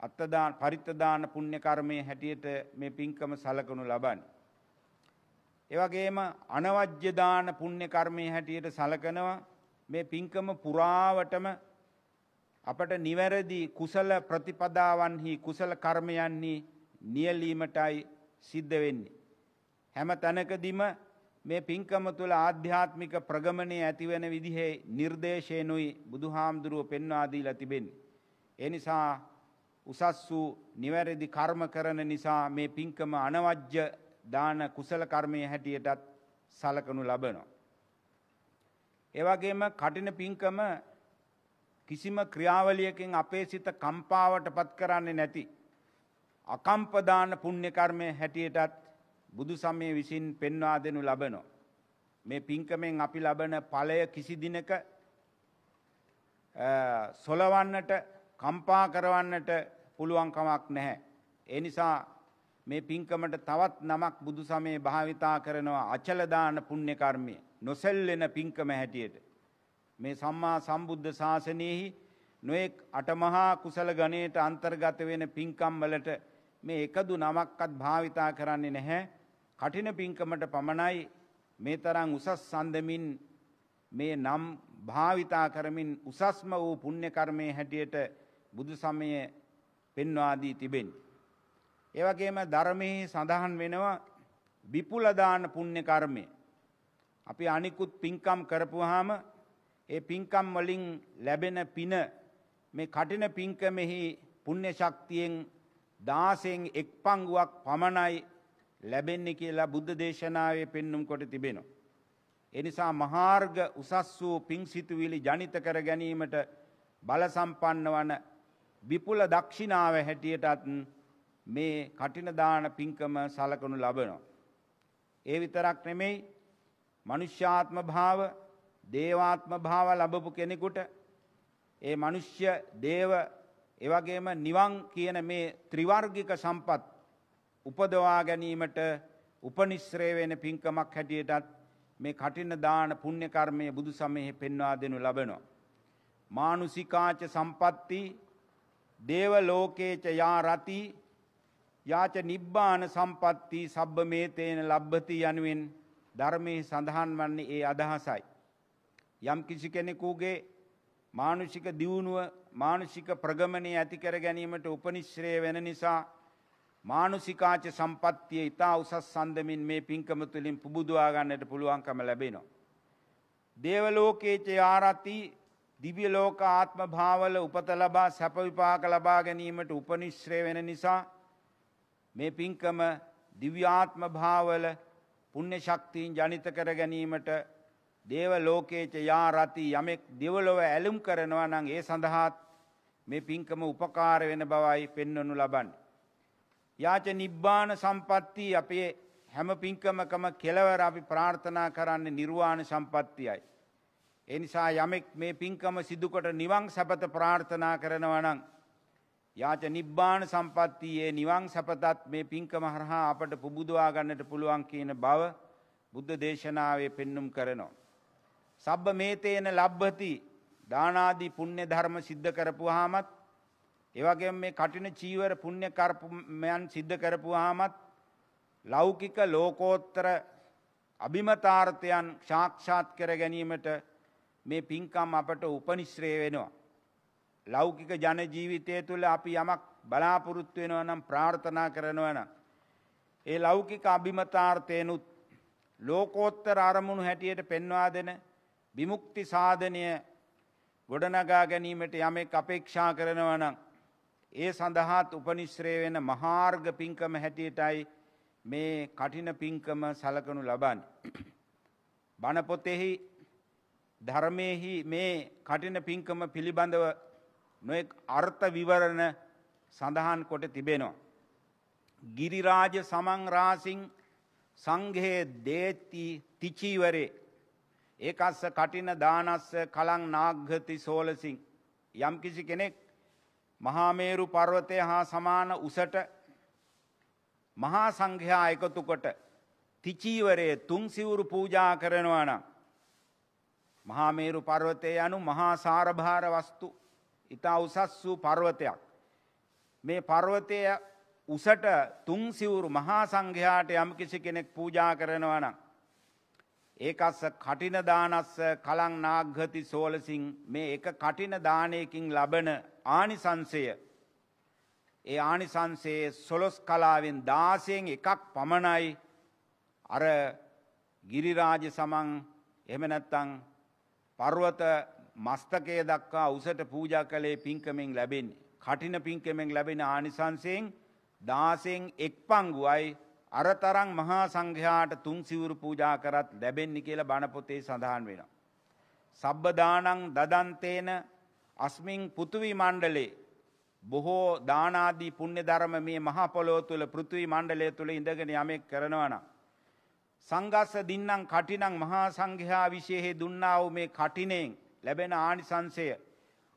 අත්තදාන පරිත්තදාන පුණ්‍ය කර්මයේ හැටියට මේ පින්කම සලකනු ලබන්නේ. ඒ වගේම අනවජ්‍ය දාන පුණ්‍ය කර්මයේ හැටියට සලකනවා මේ පින්කම පුරාවටම අපට නිවැරදි කුසල ප්‍රතිපදාවන්හි කුසල කර්මයන්හි නියැලීමටයි සිද්ධ වෙන්නේ. හැම තැනකදීම මේ පින්කම තුළ ආධ්‍යාත්මික ප්‍රගමණය ඇතිවෙන විදිහේ නිර්දේශයනුයි බුදුහාමුදුරුව පෙන්වා දීලා තිබෙන්නේ. ඒ නිසා උසස් වූ නිවැරදි කර්ම කරන නිසා මේ පින්කම අනවජ්‍ය දාන කුසල කර්මය හැටියටත් සලකනු ලබනවා. ඒවගේම කටින පින්කම කිසිම ක්‍රියාවලියකින් අපේ සිත කම්පාවට පත් කරන්නේ නැති. අකම්පදාන පුණ්‍ය කර්මය හැටියටත් බුදු සමය විසින් පෙන්වා දෙනු ලබනෝ. මේ පින්කමෙන් අපි ලබන ඵලය කිසි දිනක සොලවන්නට කම්පා කරවන්නට පුළුවන්කමක් නැහැ. ඒ නිසා මේ පින්කමට තවත් නමක් බුදු සමයේ භාවිතා කරනවා අචලදාන පුණ්‍ය කර්මය නොසෙල්ලෙන පින්කම හැටියට. මේ සම්මා සම්බුද්ධ ශාසනයෙහි නොයෙක් අටමහා කුසල ගණයට අන්තර්ගත වෙන පින්කම් වලට මේ එකදු නමක්වත් භාවිතා කරන්නේ නැහැ. කටින පින්කමට පමණයි මේ තරම් උසස් සන්දමින් මේ නම් භාවිතා කරමින් උසස්ම වූ පුණ්‍ය කර්මයේ හැටියට බුදු සමයේ පෙන්වා දී තිබෙන්නේ. ඒ වගේම ධර්මයේ සඳහන් වෙනවා විපුල දාන පුණ්‍ය කර්මය. අපි අනිකුත් පින්කම් කරපුවාම ඒ පින්කම් වලින් ලැබෙන පින මේ කටින පින්කමෙහි පුණ්‍ය ශක්තියෙන් 16න් එක් පංගුවක් පමණයි ලැබෙන්නේ කියලා බුද්ධ දේශනාවේ පෙන්눔 කොට තිබෙනවා. ඒ නිසා මහාර්ග උසස් වූ පිං සිතුවිලි ජනිත කර ගැනීමට බල සම්පන්න වන විපුල දක්ෂිනාව හැටියටත් මේ කටින දාන පින්කම සලකනු ලබනවා. ඒ විතරක් නෙමෙයි මනුෂ්‍යාත්ම භාව දේවාත්ම භාව ලැබපු කෙනෙකුට ඒ මිනිස්්‍ය දේව එවගේම නිවන් කියන මේ ත්‍රිවර්ගික සම්පත් උපදවා ගැනීමට උපනිශ්‍රේ වෙන පින්කමක් හැටියටත් මේ කටින දාන පුණ්‍යකර්මය බුදු සමයෙහි පෙන්වා දෙනු ලබනවා. මානුසිකාච සම්පත්ති දේව ලෝකේච යා රති යාච නිබ්බාන සම්පත්ති සබ්බ මේතේන ලබ්බති යනුවෙන් ධර්මයේ සඳහන් වන්නේ ඒ අදහසයි. යම් කිසි කෙනෙකුගේ මානුෂික දියුණුව මානුෂික ප්‍රගමනය ඇතිකර ගැනීමට උපනිශ්‍රය වෙන නිසා මානුසිකාච සම්පත්තිය ඉතා උසස් සන්දමින් මේ පින්කම තුළින් පුබුදවා ගන්නට පුළුවන්කම ලැබෙනවා. දේවලෝකේච ආරත්ති දිව්‍ය ලෝක ආත්ම භාවල උපත ලබා සැප විපාක ලබා ගැනීමට උපනිශ්‍රය වෙන නිසා මේ පින්කම දිව්‍යාත්ම භාවල පුණ්‍ය ශක්තියින් ජනිත කර ගැනීමට දේව ලෝකේච යා රති යමෙක් දෙවලොව ඇලුම් කරනවා නම් ඒ සඳහාත් මේ පින්කම උපකාර වෙන බවයි පෙන්වනු ලබන්නේ. යාච නිබ්බාන සම්පත්ති අපේ හැම පින්කමකම කෙලවර අපි ප්‍රාර්ථනා කරන්නේ නිර්වාණ සම්පත්තියයි. ඒ නිසා යමෙක් මේ පින්කම සිදුකොට නිවන් සැපත ප්‍රාර්ථනා කරනවා නම් යාච නිබ්බාන සම්පත්තියේ නිවන් සැපතත් මේ පින්කම හරහා අපට පුබුදවා ගන්නට පුළුවන් කියන බව බුද්ධ දේශනාවේ පෙන්눔 කරනවා. සබ්බ මේතේන ලබ්බති දානාදී පුණ්‍ය ධර්ම සිද්ධ කරපුවාමත් ඒවගේ මේ කටින චීවර පුණ්‍ය කර්පමයන් සිද්ධ කරපුවාමත් ලෞකික ලෝකෝත්තර අභිමතාර්ථයන් ශාක්ෂාත් කර ගැනීමට මේ පින්කම් අපට උපනිශ්‍රේ වෙනවා. ලෞකික ජන ජීවිතය තුළ අපි යමක් බලාපොරොත්තු වෙනවා නම් ප්‍රාර්ථනා කරනවා නම්. ඒ ලෞකික අභිමතාර්ථයනුත් ලෝකෝත්තර අරමුණු හැටියට පෙන්වා දෙන විමුක්ති සාධනය ගොඩනගා ගැනීමට යමෙක් අපේක්ෂා කරනවා නම් ඒ සඳහාත් උපනිශ්‍රය වෙන මහාර්ග පින්කම හැටියටයි මේ කටින පින්කම සලකනු ලබන්. බණපොතෙහි ධර්මයෙහි මේ කටින පින්කම පිළිබඳව නොෙක් අර්ථ විවරණ සඳහන් කොට තිබෙනවා. ගිරිරාජ සමංරාසිං සංඝයේ දේති තිචීවරේ ඒකස්ස කටින දානස්ස කළං නාග්ගති සෝලසිං යම් කිසි කෙනෙක් මහාමේරු පර්වතය හා සමාන උසට මහා සංඝයා එකතු කොට තිචීවරයේ තුන් සිවුරු පූජා කරනවා නම් මහාමේරු පර්වතය යනු මහා සාරභාර වස්තු ඉතා උසස් වූ පර්වතයක්. මේ පර්වතය උසට තුන් සිවුරු මහා සංඝයාට යම් කිසි කෙනෙක් පූජා කරනවා නම්. ඒකස්ස කටින දානස්ස කළං නාග්ගති සෝලසිං මේ එක කටින දානයකින් ලබන ආනිසංසය. ඒ ආනිසංසයේ සොලොස් කලාවෙන් දාසයෙන් එකක් පමණයි. අර ගිරිරාජ සමං එමනැත්තං පර්වත මස්තකය දක්වා උසට පූජ කළේ පින්කමෙන් ලැබෙන්නේ. කටින පින්කමෙන් ලැබෙන ආනිසංසයෙන් දාසයෙන් එක් පංගුවයි. අරතරං මහා සංඝයාට තුන් සිවුරු පූජා කරත් ලැබෙන්නේ කියලා බණපොතේ සඳහන් වෙනවා. සබ්බදානං දදන්තේන අස්මින් පුතුවි මණ්ඩලේ බොහෝ දානාදී පුණ්‍ය ධර්ම මේ මහා පොළොව තුළ පෘථිවි මණ්ඩලය තුළ ඉඳගෙන යමෙක් කරනවා නම් සංගස්ස දින්නම් කටිනම් මහා සංඝයා විශේෂේ දුන්නා වූ මේ කටිනෙන් ලැබෙන ආනිසංසය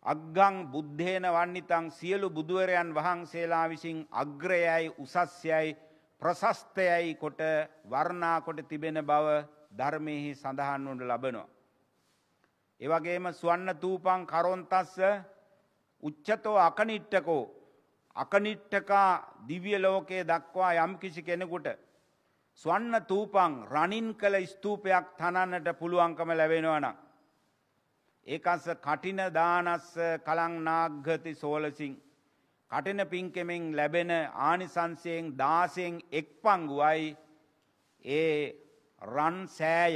අග්ගං බුද්ධේන වන්නිතං සියලු බුදුවරයන් වහන්සේලා විසින් අග්‍රයයි උසස්යයි ප්‍රශස්තයයි කොට වර්ණා කොට තිබෙන බව ධර්මයෙහි සඳහන් වනු ලබනවා. එවගේම ස්වන්න තූපං කරොන්තස්ස උච්චතෝ අකනිට්ටකෝ අකනිට්ටකා දිව්‍ය ලෝකයේ දක්වා යම් කිසි කෙනෙකුට ස්වන්න තූපං රනින් කළ ස්තූපයක් තනන්නට පුළුවන්කම ලැබෙනවනම්. ඒකස්ස කටින දානස්ස කළං නාග්ගති සෝලසිං කටන පින්කෙමෙන් ලැබෙන ආනිසංසයෙන් දාසයෙන් එක් පංගුවයි ඒ රන් සෑය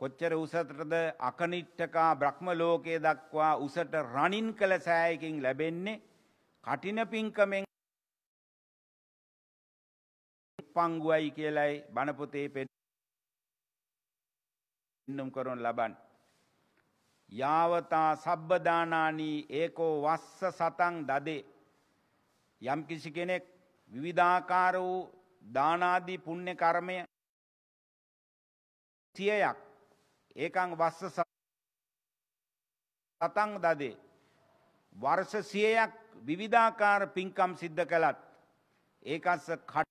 කොච්චර උසටද අකනිට්ටකා බ්‍රහ්ම ලෝකයේ දක්වා උසට රනින් කළ සෑයකින් ලැබෙන්නේ කටින පින්කමෙන් පංගුවයි කියලයි බණපොතේ පෙන්නුම් කරනු ලබන්. යාවතා සබ්බදානානී ඒකෝ වස්ස සතන් දදේ. යම් කිසි කෙනෙක් විවිධාකාර වූ දානාදී පුුණ්‍ය කර්මය තියයක් ඒකං වස්ස සතං දදේ. වර්ෂ සියයක් විවිධාකාර පින්කම් සිද්ධ කළත් ඒකස්ස කට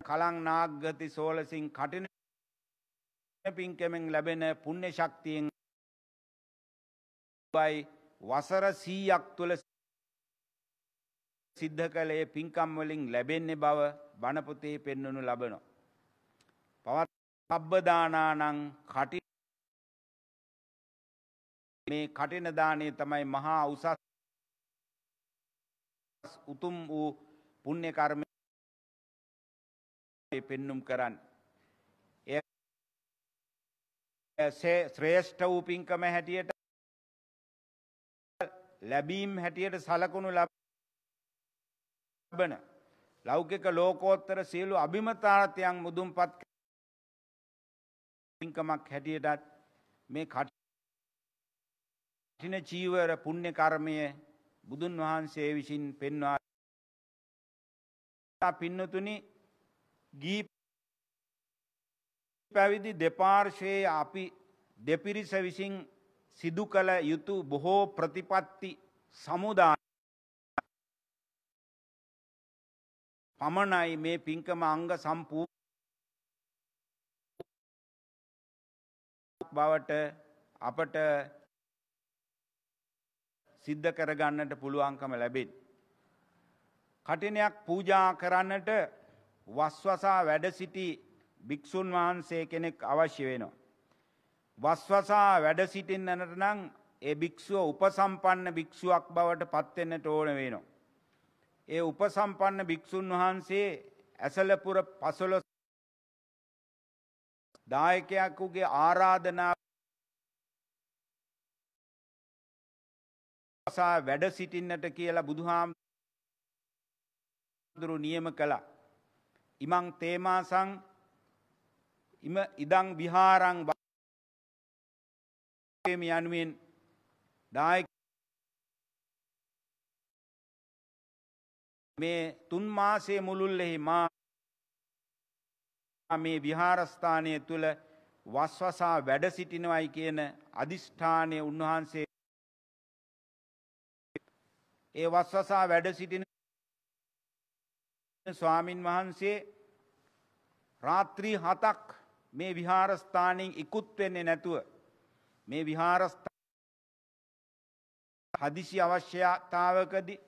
කළං නාග්ගති සෝලසිං කටින පින්කමෙන් ලැබෙන පුුණ්‍ය ශක්තියෙන් බයි වසර සීයක් තුළ සිද්ධ කළේ පින්කම් වලින් ලැබෙන්නේ බව බණපොතේ පෙන්වනු ලබනවා. පවත් අබ්බදානානං කටි මේ කටින දානය තමයි මහා උසස් උතුම් වූ පුුණ්‍ය කර්මය පෙන්නුම් කරන්න. එය ශ්‍රේෂ්ඨ වූ පින්කම හැටියට ලැබීම් හැටියට සලකුණු ලබන ලෞකික ලෝකෝත්තර සියලු අභිමතාර්ථයන් මුදුම් පත් පින්කමක් හැටියටත් මේ කටින චීවර පුුණ්‍ය කර්මය බුදුන් වහන්සේ විසින් පෙන්වා පින්නතුනි ගී පැවිදි දෙපාර්ශවයේ අපි දෙපිරිස විසින් සිදු කළ යුතු බොහෝ ප්‍රතිපත්ති සමුදා පමණයි මේ පින්කම අංග සම්පූ බවට අපට සිද්ධ කරගන්නට පුළුවන්කම ලැබෙන්. කටිනයක් පූජා කරන්නට වස්වසා වැඩ සිටි භික්‍ෂූන් වහන්සේ කෙනෙක් අවශ්‍ය වෙනවා. වස්වසා වැඩ සිටින්නට නං ඒ භික්‍ෂුව උපසම්පන්න භික්‍ෂුවක් බවට පත්වෙන්නට ඕන වෙනවා. ඒ උපසම්පන්න භික්‍ෂූන් වහන්සේ ඇසලපුර පසොලො දායකයකුගේ ආරාධනා වැඩ සිටින්නට කියලා බුදුහාම් දුරු නියම කළා. ඉමං තේමාසං ඉම ඉදං විහාරං ම යනුවෙන් දායක මේ තුන් මාසේ මුළුල්ලෙහි මා මේ විහාරස්ථානය තුළ වස්වසා වැඩ සිටිනවයි කියන අධිෂ්ඨානය උන්වහන්සේ ඒ වස්වසා වැඩ සිටින ස්වාමින් වහන්සේ රාත්‍රී හතක් මේ විහාරස්ථානින් ඉකුත් වෙන්නේ නැතුව මේ විහාරස්ථ හදිසි අවශ්‍යතාවකදී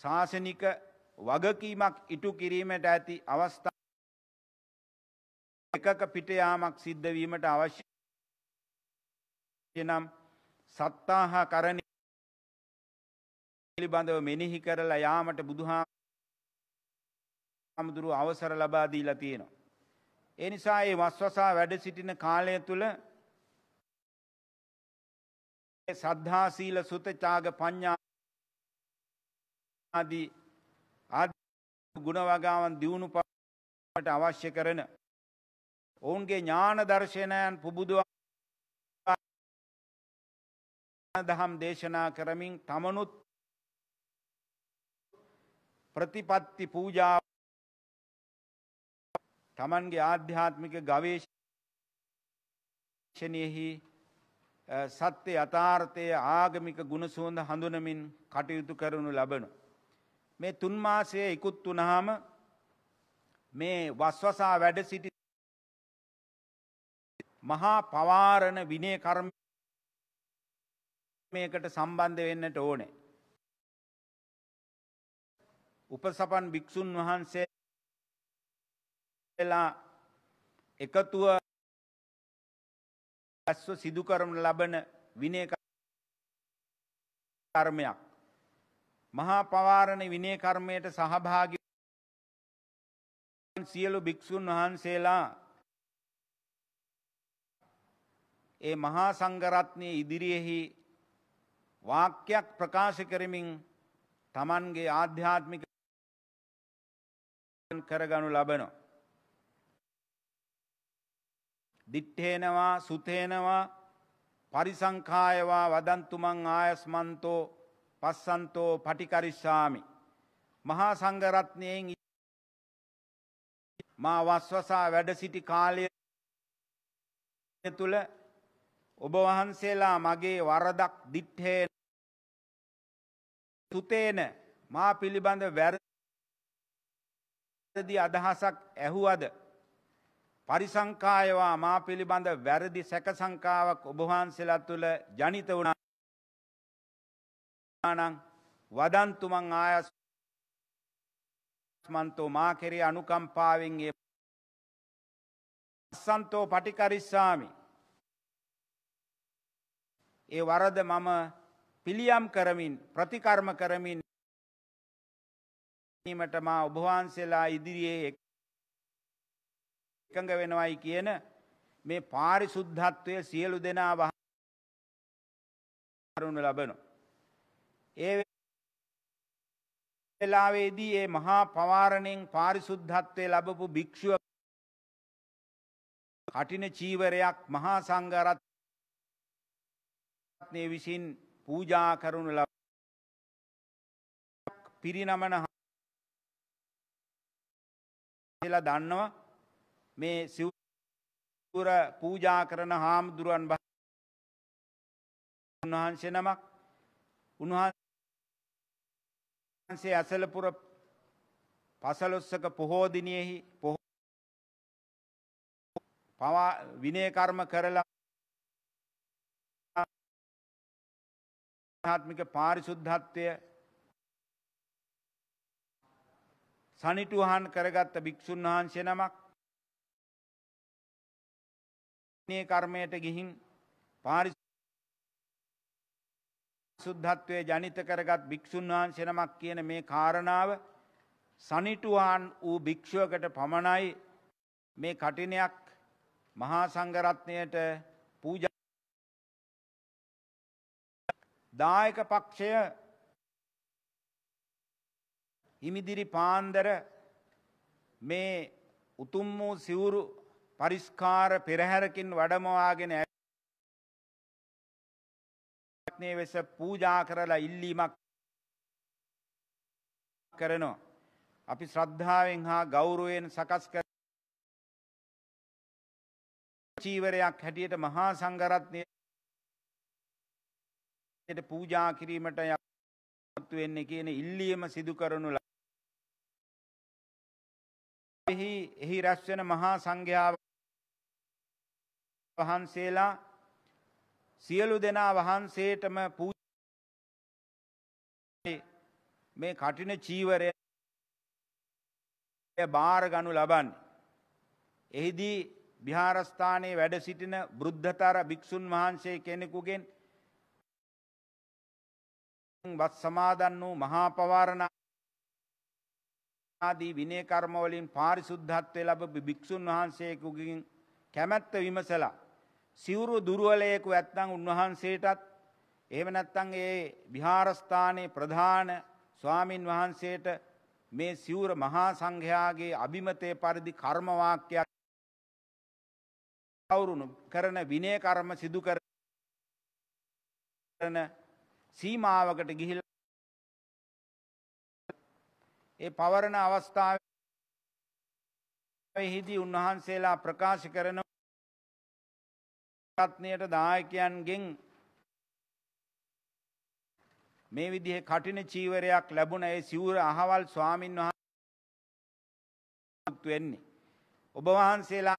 ශාසනික වගකීමක් ඉටු කිරීමට ඇති අවස්ථා එකක පිටයාමක් සිද්ධවීමට අවශ්‍ය නම් සත්තාහා කරණ පිළිබඳව මෙනෙහි කරලා යාමට බුදුහා හාමුදුරුව අවසර ලබා දීලා තියෙනවා. ඒ නිසා ඒ වස්වසා වැඩ සිටින කාලය තුළ සද්ධාසීල සුතචාග පඤ්ඥා ආදී ආ ගුණවගාවන් දියුණු පට අවශ්‍ය කරන ඔවුන්ගේ ඥාන දර්ශනයන් පුබුදුව දහම් දේශනා කරමින් තමනුත් ප්‍රතිපත්ති පූජාව තමන්ගේ ආධ්‍යාත්මික ගවේශනයෙහි සත්‍ය යථාර්ථය ආගමික ගුණසුවඳ හඳුනමින් කටයුතු කරනු ලබන. මේ තුන්මාසය ඉකුත් වනහම මේ වස්වසා වැඩ සිටි මහා පවාරණ විනය කර්ම මේකට සම්බන්ධ වෙන්නට ඕනේ. උපසපන් භික්‍ෂූන් වහන්සේ වෙලා එකතුව ඇස්ව සිදු කරන ලබන විනය කර්මයක්. මහා පවාරණ විනය කර්මයට සහභාගි සියලු භික්‍ෂූන් වහන්සේලා ඒ මහා සංගරත්නය ඉදිරියෙහි වාක්‍යයක් ප්‍රකාශ කරමින් තමන්ගේ ආධ්‍යාත්මික කරගනු ලබනවා. දිට්ඨේනවා සුතේනවා පරිසංකායවා වදන්තුමං ආයස්මන්තෝ පස්සන්තෝ පටිකරිස්සාමි. මහා සංගරත්නයෙන් මා වස්වසා වැඩ සිටි කාලය තුළ ඔබ වහන්සේලා මගේ වරදක් දිට්ඨේ තුතේන මා පිළිබඳ වැරදි අදහසක් ඇහුවද පරිසංකායවා මා පිළිබඳ වැරදි සැකසංකාවක් ඔබවහන්සේලා තුළ ජනිත වුණානං වදන්තුමං ආයස් මන්තෝ මා කෙරේ අනුකම්පාවෙන් ඒ සන්තෝ පටිකරිස්සාමි. ඒ වරද මම පිළියම් කරමින් ප්‍රතිකර්ම කරමින් ීමට මා ඔබවහන්සේලා ඉදිරියේ එකඟ වෙනවයි කියන මේ පාරිසුද්ධත්වය සියලු දෙනා වහරුණු ලබනු. ඒ වෙලාවේදී ඒ මහා පවාරණයෙන් පාරිසුද්ධත්වය ලබපු භික්‍ෂුව කටින චීවරයක් මහා සංගරත්නය විසින් පූජා කරුණු ලබ පිරිනමන කියලා දන්නවා මේ සිවුර පූජා කරන හාමුදුරුවන් බ උන්වහන්සේ නමක්. උන්වහන්සේ ඇසලපුර පසලොස්සක පොහෝදිනයෙහි පොහෝ පවා විනයකර්ම කරලා ආත්මික පාරිශුද්ධත්වය සනිටුහන් කරගත්ත භික්‍ෂූන් වහන්සේ නමක්. කර්මයට ගිහින් පාරි සුද්ධත්වය ජනිත කරගත් භික්‍ෂූන් වහන්සේ නමක් කියන මේ කාරණාව සනිටුවාන් වූ භික්‍ෂුවකට පමණයි මේ කටිනයක් මහා සංගරත්නයට පූජ දායක පක්ෂය හිමිදිරි පාන්දර මේ උතුම් වූ සිවුරු පරිස්කාර පෙරහැරකින් වඩමවාගෙන ඇත්නේ වෙස පූජා කරලා ඉල්ලීමක් කරනවා. අපි ශ්‍රද්ධාවෙන් හා ගෞරුවයෙන් සකස් කර චීවරයක් හැටියට මහා සංගරත්නය පූජා කිරීමට යත්තු වෙන්න කියන ඉල්ලියම සිදු කරනු ල එහි එහි රැස්වෙන මහා සංඝ්‍යාව වහන්සේලා සියලු දෙනා වහන්සේටම පූ මේ කටින චීවරය බාර ගනු ලබන්න. එහිදී විහාරස්ථානයේ වැඩ සිටින බෘද්ධතර භික්‍ෂූන් වහන්සේ කෙනෙකුගෙන් වත් සමාදන් වූ මහා පවාරණ ආදී විනය කර්මවලින් පාරිශුද්ධත්වය ලැබපු භික්ෂුන් වහන්සේකුගෙන් කැමැත්ත විමසලා සිවුරු දුර්වලයෙකු ඇත්නම් උන්වහන්සේටත් එහෙම නැත්නම් ඒ විහාරස්ථානයේ ප්‍රධාන ස්වාමින් වහන්සේට මේ සිවුර මහා සංඝයාගේ අභිමතය පරිදි කර්ම වාක්‍යයක් කවුරුණු කරන විනය කර්ම සිදු කරන සීමාවකට ගිහිල්ලා ඒ පවරණ අවස්ථාවෙහිදී උන්වහන්සේලා ප්‍රකාශ කරන රත්නයට දායකයන්ගෙන් මේ විදිහේ කටින චීවරයක් ලැබුණ ඒ සිවුර අහවල් ස්වාමින් වහන්සේ වෙන්නේ. ඔබ වහන්සේලාගේ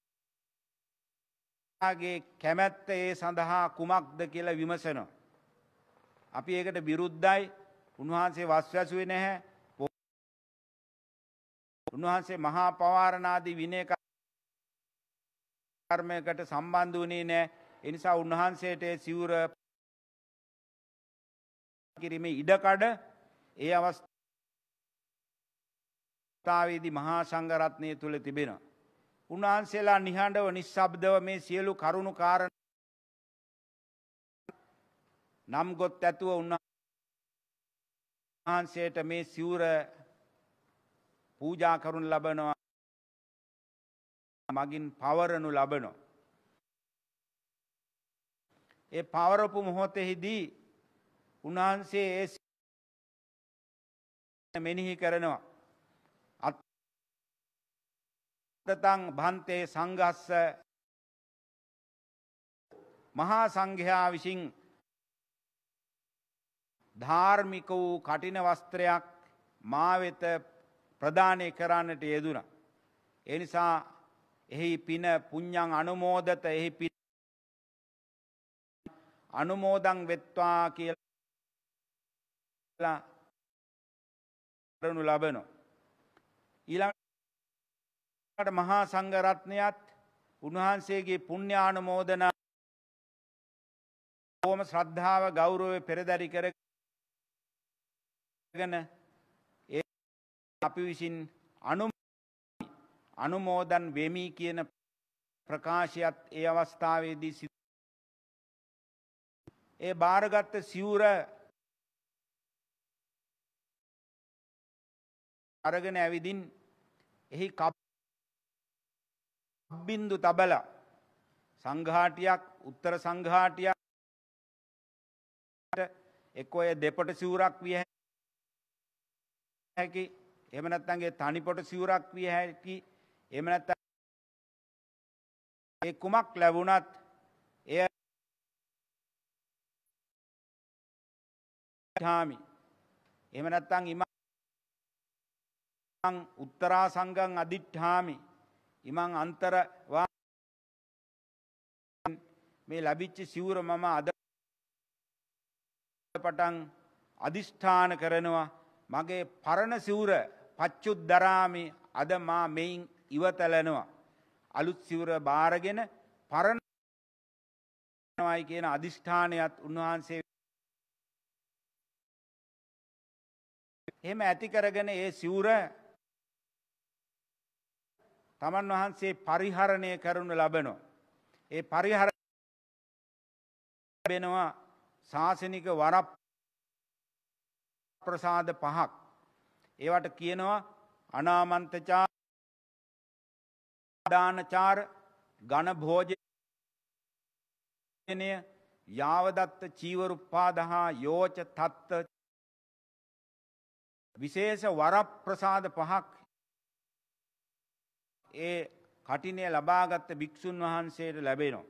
කැමැත්ත ඒ සඳහා කුමක්ද කියලා විමසනවා. අපි ඒකට විරුද්ධයි. උන්වහන්සේ වස් වැසුවේ නැහැ. උන්වහන්සේ මහා පවාරණාදී විනය කර්මයකට සම්බන්ධ වුණේ නෑ එනිසා උන්වහන්සේට සිවුර කිරීමේ ඉඩකඩ ඒ අවස්ථාවේදී මහා සංඝරත්නය තුල තිබෙනවා. උන්වහන්සේලා නිහඬව නිස්සබ්දව මේ සියලු කරුණු කාරණ නම් ගොත් ඇතුව උන්වහන්සේට මේ සිවුර පූජා කරුණු ලබනවා මගින් පවරනු ලබනෝ. ඒ පවරපු මොහොතෙහිදී උන්වහන්සේ ඒ මෙනෙහි කරනවා. අත්තතං භන්තේ සංගස්ස මහා සංඝයා විසින් ධාර්මික වූ කටින වස්ත්‍රයක් මා වෙත ප්‍රදානය කරන්නට යෙදුණා. ඒ නිසා එහි පින පුඤ්ඤං අනුමෝදත එහි පින අනුමෝදන් වෙත්වා කියලා කරනු ලබනවා. ඊළඟට මහා සංඝරත්නයත් උන්වහන්සේගේ පුණ්‍යානුමෝදනා බොහොම ශ්‍රද්ධාව ගෞරවය පෙරදරි කරගෙන ඒ අපි විසින් අනු අනුමෝදන් වෙමි කියන ප්‍රකාශයත් ඒ අවස්ථාවේදී සිදු ඒ භාරගත්ත සිවුර අරගෙන ඇවිදින් එහි කබ්බින්දු තබල සංඝාටියක් උත්තර සංඝාටියක් එක් ඔය දෙපොට සිවුරක් විය හැකි. එහෙම නැත්නම්ගේ තනිපොට සිවුරක් විය හැකි. එහෙම නැත්නම් ඒ කුමක් ලැබුණත් එය ඡාමි එහෙම නැත්නම් ඉමං උත්තරා සංඝං අදිඨාමි. ඉමං අන්තර මේ ලැබිච්ච සිවුර මම අද පටන් අදිෂ්ඨාන කරනවා. මගේ පරණ සිවුර පච්චුද්දරාමි. අද මා මෙයින් ඉවතලනවා. අලුත් සිවුර බාරගෙන පරණවයි කියන අදිෂ්ඨානයත් උන්වහන්සේ එහෙම ඇති කරගෙන ඒ සිවුර තමන් වහන්සේ පරිහරණය කරනු ලබනවා. ඒ පරිහර ලැබෙනවා ශාසනික වරප් ප්‍රසාද පහක්. ඒවට කියනවා අනාමන්තචා දානචාර ගණ භෝජනය යාවදත්ත චීවරුප්පාදහා යෝච තත්ත විශේෂ වරප්‍රසාද පහක් ඒ කටිනය ලබාගත්ත භික්‍ෂූන් වහන්සේට ලැබෙනවා.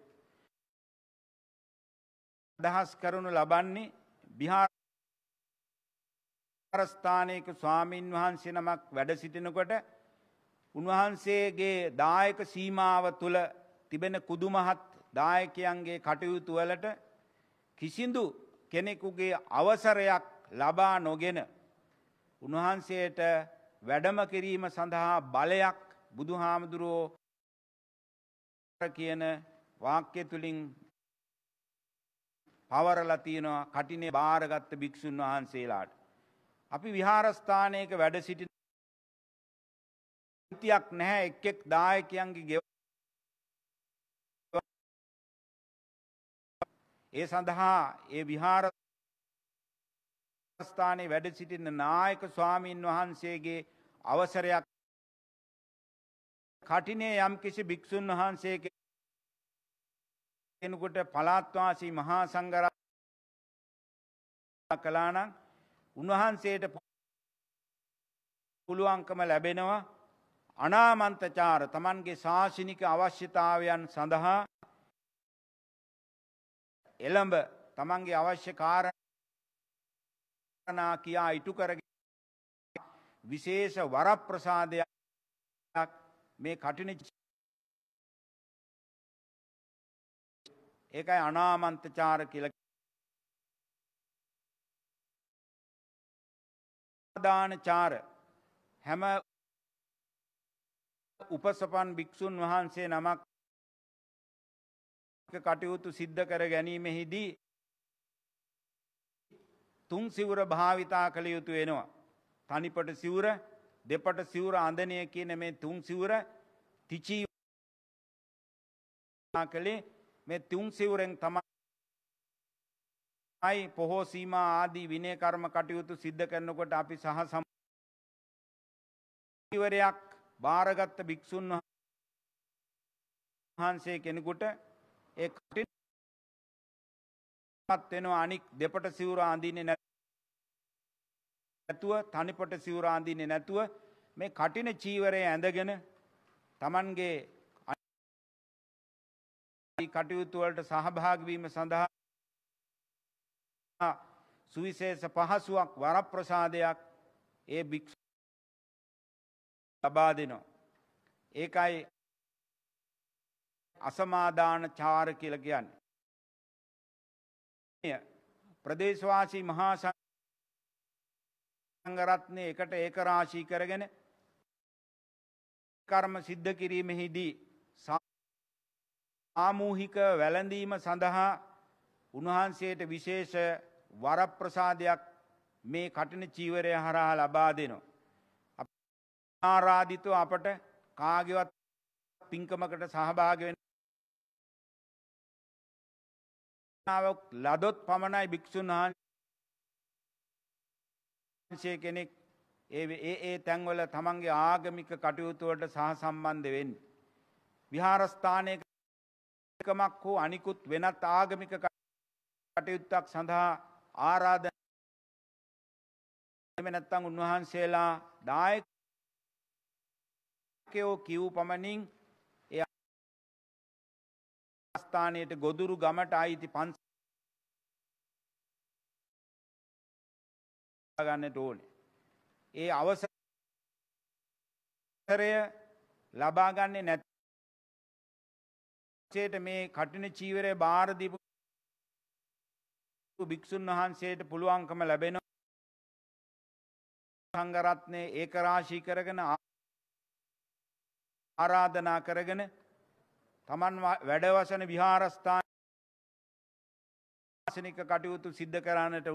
අදහස් කරනු ලබන්නේ බිහාරස්ථානයක ස්වාමීන් වහන්සේ නමක් වැඩ සිටිනකොට උන්වහන්සේගේ දායක සීමාව තුළ තිබෙන කුදුමහත් දායකයන්ගේ කටයුතු වලට කිසිදු කෙනෙකුගේ අවසරයක් ලබා නොගෙන උන්වහන්සේට වැඩම කිරීම සඳහා බලයක් බුදු හාමුදුරුවෝ කියන වාක්‍ය තුළින් පවරලා තියෙනවා කටිනේ භාරගත්ත භික්‍ෂූන් වහන්සේලාට. අපි විහාරස්ථානයක වැඩ සිටි තියක් නැහැ එක් එක් දායකයන්ගේ ගෙව ඒ සඳහා ඒ විහාර ස්ථානයේ වැඩ සිටින නායක ස්වාමීන් වහන්සේගේ අවසරයක්. කටිනේ යම් කිසි භික්‍ෂූන් වහන්සේ කෙනෙකුට පලාත්වාසී මහා සංගර කලානං උන්වහන්සේට පුළුවන්කම ලැබෙනවා අනාමන්තචාර තමන්ගේ ශාසිනික අවශ්‍යතාවයන් සඳහා එළඹ තමන්ගේ අවශ්‍ය කාරණා කියා ඉටු කරග විශේෂ වරප්‍රසාදයක් මේ කටින ඒකයි අනාමන්තචාර කියල දානචාර හැම උපසපන් භික්‍ෂූන් වහන්සේ නමක් කටයුතු සිද්ධ කර ගැනීමෙහිදී තුන් සිවුර භාවිතා කළ යුතු වෙනවා. තනිපට සිවුර දෙපට සිවුර අඳනය කියන මේ තුන් සිවුර තිචී කළේ මේ තුන් සිවුරෙන් තමයි පොහෝ සීම ආදී විනය කර්ම කටයුතු සිද්ධ කරනකොට අපි සහ සම්වරයක් භාරගත්ත භික්‍ෂූන් වහන්සේ කෙනෙකුට ඒ වෙනවා අනික් දෙපට සිවුර අඳින්නේ නැතුව තනිපට සිවුර අඳින්නේ නැතුව මේ කටින චීවරය ඇඳගෙන තමන්ගේ කටයුතුවලට සහභාගවීම සඳහා සුවිශේෂ පහසුවක් වරප්‍රසාදයක් ඒ භික්ෂ ලබා දෙනවා. ඒකයි අසමාධාන චාර කියල කියන්න. ප්‍රදේශවාසී මහා සංගරත්නය එකට ඒකරාශී කරගෙන කර්ම සිද්ධ කිරීමෙහිදී සාමූහික වැළඳීම සඳහා උන්වහන්සේට විශේෂ වරප්‍රසාදයක් මේ කටන චීවරය හරහා ලබා දෙනවා. ආරාධිතව අපට කාගෙවත් පින්කමකට සහභාගවෙන ලදොත් පමණයි භික්‍ෂූන් වහන්සේ කෙනෙක් ඒ ඒ තැන්වල තමන්ගේ ආගමික කටයුතුවට සහ සම්බන්ධ වෙන්. විහාරස්ථානයකමක් හෝ අනිකුත් වෙනත් ආගමික කටයුත්තක් සඳහා ආරාධ නැත්තං උන්වහන්සේලා දායකයෝ කිව් පමණින් එය ස්ථානයට ගොදුරු ගමට අයිති පන්ස ගන්නට ඕනේ. ඒ අවසරය ලබාගන්නේ නැතට මේ කටින චීවරය භාරදිපු භික්‍ෂූන් වහන්සේට පුළුවන්කම ලැබෙන සංගරත්නය ඒකරාශී කරගෙන ආරාධනා කරගෙන තමන් වැඩවසන විහාරස්ථාන ශනික කටයුතු සිද්ධ කරන්නට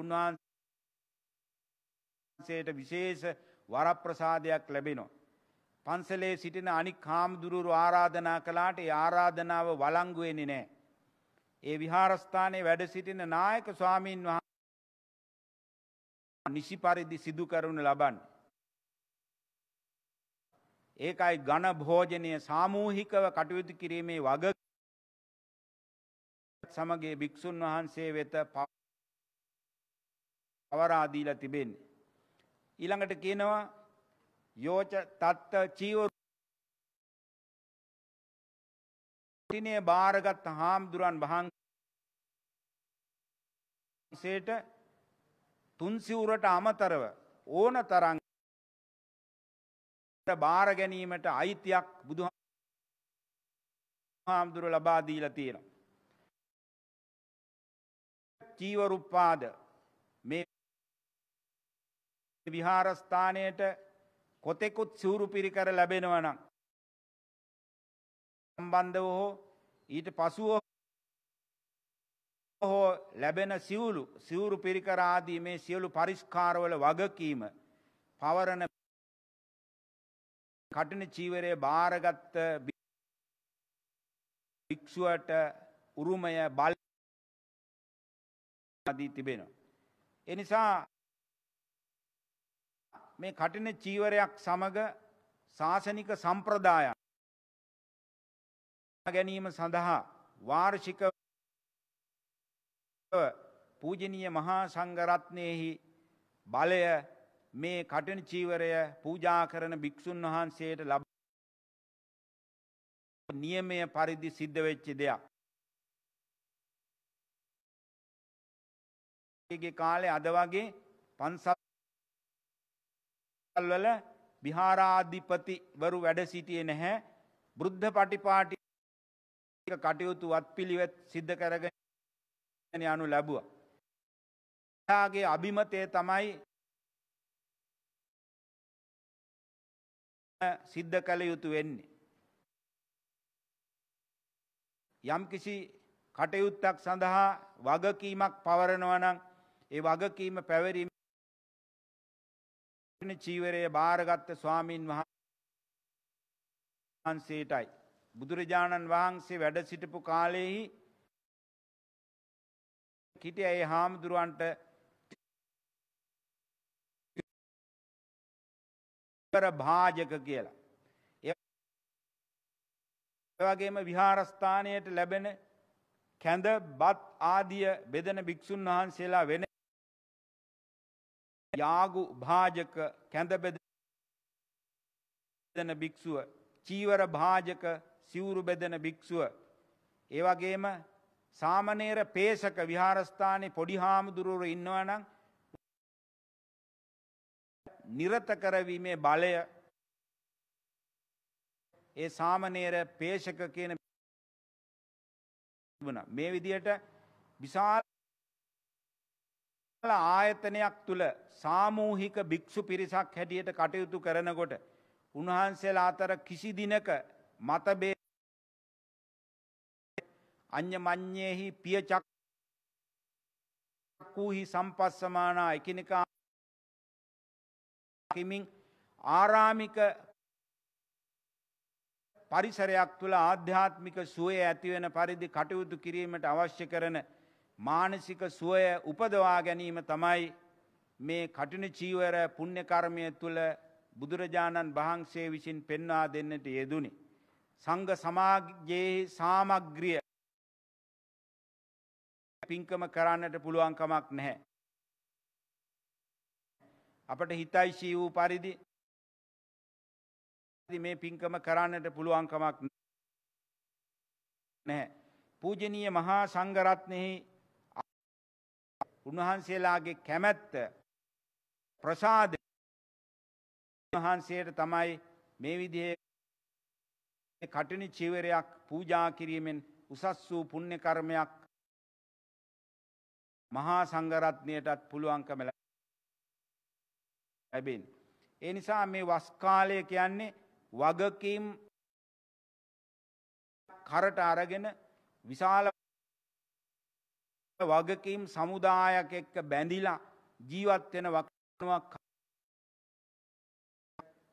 උන්වහන්සේට විශේෂ වරප්‍රසාදයක් ලැබෙනවා. පන්සලේ සිටින අනික් හාමුදුරුවරු ආරාධනා කලාට ඒ ආරාධනාව වලංගුවෙන්නේ නෑ. ඒ විහාරස්ථානයේ වැඩ සිටින නායක ස්වාමීන් වහ නිසි පරිදි සිදු කරුණ ලබන්න. ඒකයි ගණ භෝජනය සාමූහිකව කටයුතු කිරීමේ වග සමගේ භික්‍ෂූන් වහන්සේ වෙත පවරාදීල තිබෙන්නේ. ඊළඟට කියනවා යෝච තත්ත චීවරු ටිනේ භාරගත්ත හාමුදුරන් වහන්සේට තුන්සිවුරට අමතරව ඕන තරං බාර ගැනීමට අයිතියක් බුදු හාමුදුර ලබාදීල තියෙන. චීවරුප්පාද මේ විහාරස්ථානයට කොතෙකුත් සිවුරු පිරිකර ලැබෙනවනම් සම්බන්ධව හෝ ඊට පසුව හෝ ලැබෙන සිවුලු සිවුරු පිරිකරාදී මේ සියලු පරිස්කාරවල වගකීම පවරණ කටන චීවරය භාරගත්ත භික්‍ෂුවට උරුමය බල් දී තිබෙනවා. එනිසා මේ කටින චීවරයක් සමග ශාසනික සම්ප්‍රදායක් ගැනීම සඳහා වාර්ෂික පූජනීය මහා සංගරත්නයෙහි බලය මේ කටන චීවරය පූජා කරන භික්‍ෂූන් වහන්සේට ලබ නියමය පරිදි සිද්ධ වෙච්චි දෙයක්. ගේ කාලේ අද වගේ පන්සල් වල විහාරාධිපති වරු වැඩ සිටියේ නැහැ බුද්ධ පටිපාටි කටයුතු වත් පිළිවෙත් සිද්ධ කරගෙන යනු ලැබුව. යාගේ අභිමතය තමයි සිද්ධ කළ යුතු වෙන්නේ. යම් කිසි කටයුත්තක් සඳහා වගකීමක් පවරනවනං ඒ වගකීම පැවරීම චීවරය භාරගත්ත ස්වාමීන් වහන්සේටයි. බුදුරජාණන් වහන්සේ වැඩ සිටපු කාලයෙහි හිටිය ඒ හාමුදුරුවන්ට භාජක කියලා. ඒවගේම විහාරස්ථානයට ලැබෙන කැඳ බත් ආදිය බෙදන භික්‍ෂූන් වහන්සේලා වෙන යාගු භාජක කැඳ බෙදන භික්‍ෂුව චීවර භාජක සිවුරු බෙදන භික්‍ෂුව. ඒවගේම සාමනේර පේසක විහාරස්ථානය පොඩි හාමුදුරුවරු ඉන්නවනම් නිරත කරවීමේ බලය. ඒ සාමනේර පේෂක කියන මේ විදියට විශාල ආයතනයක් තුළ සාමූහික භික්‍ෂු පිරිසක් හැටියට කටයුතු කරනකොට උන්වහන්සේලා අතර කිසි දිනක මතබේ අ්‍ය මං්්‍යයෙහි පියචක් වූහි සම්පස්සමානා එකනිකා කිමින් ආරාමික පරිසරයක් තුළ ආධ්‍යාත්මික සුවය ඇතිවෙන පරිදි කටයුතු කිරීමට අවශ්‍ය කරන මානසික සුවය උපදවා ගැනීම තමයි මේ කටින චීවර පුුණ්‍යකර්මය තුළ බුදුරජාණන් වහන්සේ විසින් පෙන්වා දෙන්නට යෙදුනි. සංග සමාජයේ සාමග්‍රිය පින්කම කරන්නට පුළුවන්කමක් නැහැ. අපට හිතයිශී වූ පරිදි මේ පින්කම කරන්නට පුළුවන්කමක් නැහැ. පූජනීය මහා සංගරත්නෙහි උන්වහන්සේලාගේ කැමැත්ත ප්‍රසාද වහන්සේට තමයි මේ විදිහේ කටනි චිවරයක් පූජා කිරීමෙන් උසස් වූ පුුණ්‍ය කර්මයක් මහා සංගරත්නයටත් පුළුවන්කම ලැබෙන්. ඒ නිසා මේ වස්කාලය කියන්නේ වගකීම් කරට අරගෙන විශාල වගකීම් සමුදායක් එක්ක බැඳිලා ජීවත්වෙන වක්නුවක්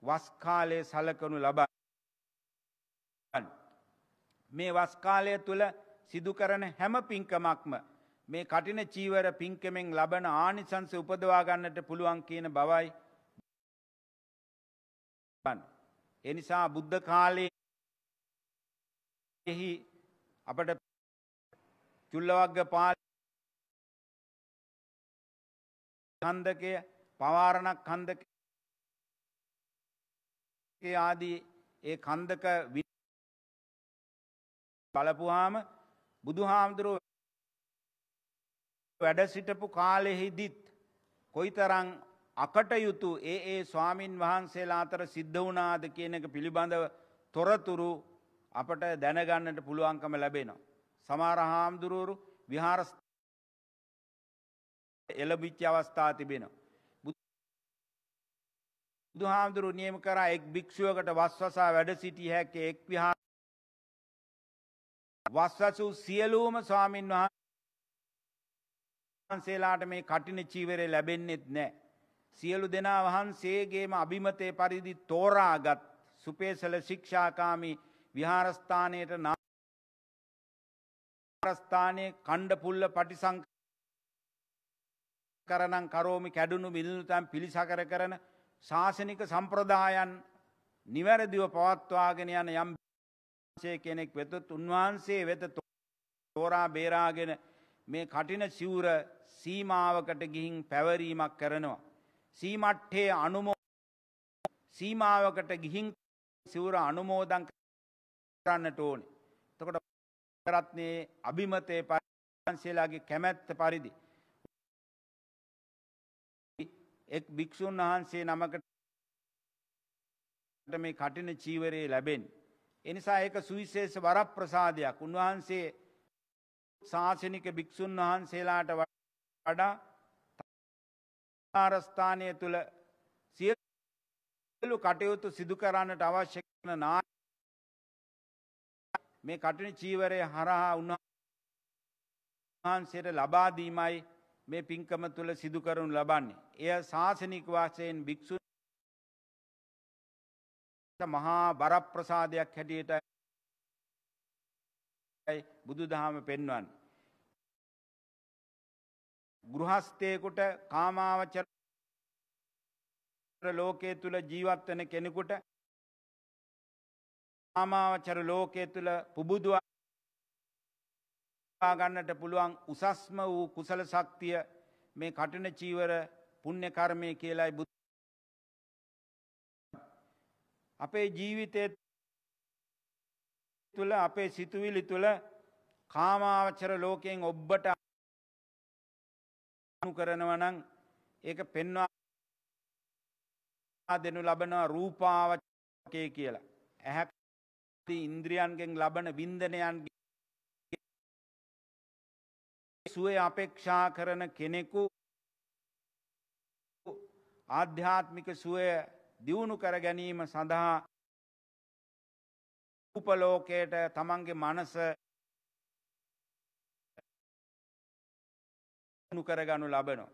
වස්කාලය සලකනු ලබ. මේ වස්කාලය තුළ සිදු කරන හැම පින්කමක්ම මේ කටින චීවර පින්කමෙන් ලබන ආනිසංස උපදවා ගන්නට පුළුවන් කියන බවයි. එනිසා බුද්ධ කාලයෙහි අපට චුල්ලවග්ග පාල කන්දකය පවාරණක් කන්දක ආදී ඒ කන්දක බලපුහාම බුදු හාමුදුරුව වැඩ සිටපු කාලෙහිදිත් කොයිතරං අකටයුතු ඒ ඒ ස්වාමින් වහන්සේලා අතර සිද්ධ වනාද කියන එක පිළිබඳව තොරතුරු අපට දැනගන්නට පුළුවන්කම ලැබෙනවා. සමාර හාමුදුරුවරු විහාරස් එලබිච්ච අවස්ථා තිබෙනවා. බුදු හාමුදුරු නියම කරා එක් භික්ෂුවකට වස්වසා වැඩ සිටිය හැක එක් විහා වස්වසු සියලූම ස්වාමින් වහන්සේලාට මේ කටින චීවරය ලැබෙන්නෙත් නෑ. සියලු දෙනා වහන්සේගේම අභිමතය පරිදි තෝරාගත් සුපේසල ශික්ෂාකාමි විහාරස්ථානයට නාරස්ථානය කණ්ඩ පුල්ල පටිසංක කරනං කරෝමි කැඩුණු මිල්නුතැන් පිළිසකර කරන ශාසනික සම්ප්‍රදායන් නිවැරදිව පවත්වාගෙන යන යම් සේ කෙනෙක් වෙතත් උන්වහන්සේ වෙත තෝරා බේරාගෙන මේ කටින සිවුර සීමාවකට ගිහින් පැවරීමක් කරනවා. සීමට්ඨේ අනුමෝ සීමාවකට ගිහින් සිවුර අනුමෝදන් කරන්නට ඕනේ. එතකොට රත්නයේ අභිමතේ පන්සේලාගේ කැමැත්ත පරිදි එක් භික්‍ෂූන් වහන්සේ නමකට මේ කටින චීවරයේ ලැබෙන්. එනිසා ඒක සුවිශේෂ වරප ප්‍රසාදයක් උන්වහන්සේ ශාසනික භික්‍ෂූන් වහන්සේලාට වඩා ආරස්ථානය තුළ සියලු කටයුතු සිදු කරන්නට අවශ්‍ය කන නා මේ කටන චීවරය හරහා උන්වහන්සේට ලබාදීමයි මේ පින්කම තුළ සිදු කරනු ලබන්නේ. එය ශාසනික වාසයෙන් භික්‍ෂු මහා බරප්‍රසාදයක් හැටියට බුදු දහම පෙන්වන්. ගෘහස්තයකුට කාමාවචර ලෝකයේ තුළ ජීවත්වන කෙනෙකුට කාමාවචර ලෝකයේ තුළ පුබුදුවා ගන්නට පුළුවන් උසස්ම වූ කුසල ශක්තිය මේ කටන චීවර පුුණ්‍ය කර්මය කියලායි බුදු අපේ ජීවිතය තුළ අපේ සිතුවිලි තුළ කාමාවචර ලෝකයෙන් ඔබ්බට අනු කරනවනං ඒක පෙන්වා දෙනු ලබනවා රූපාවචකය කියලා. ඇහැක් ඉන්ද්‍රියන්ගෙන් ලබන වින්දනයන් සුවය අපේක්ෂා කරන කෙනෙකු ආධ්‍යාත්මික සුවය දියුණු කර ගැනීම සඳහා උපලෝකයට තමන්ගේ මනස ු කරගනු ලබනවා.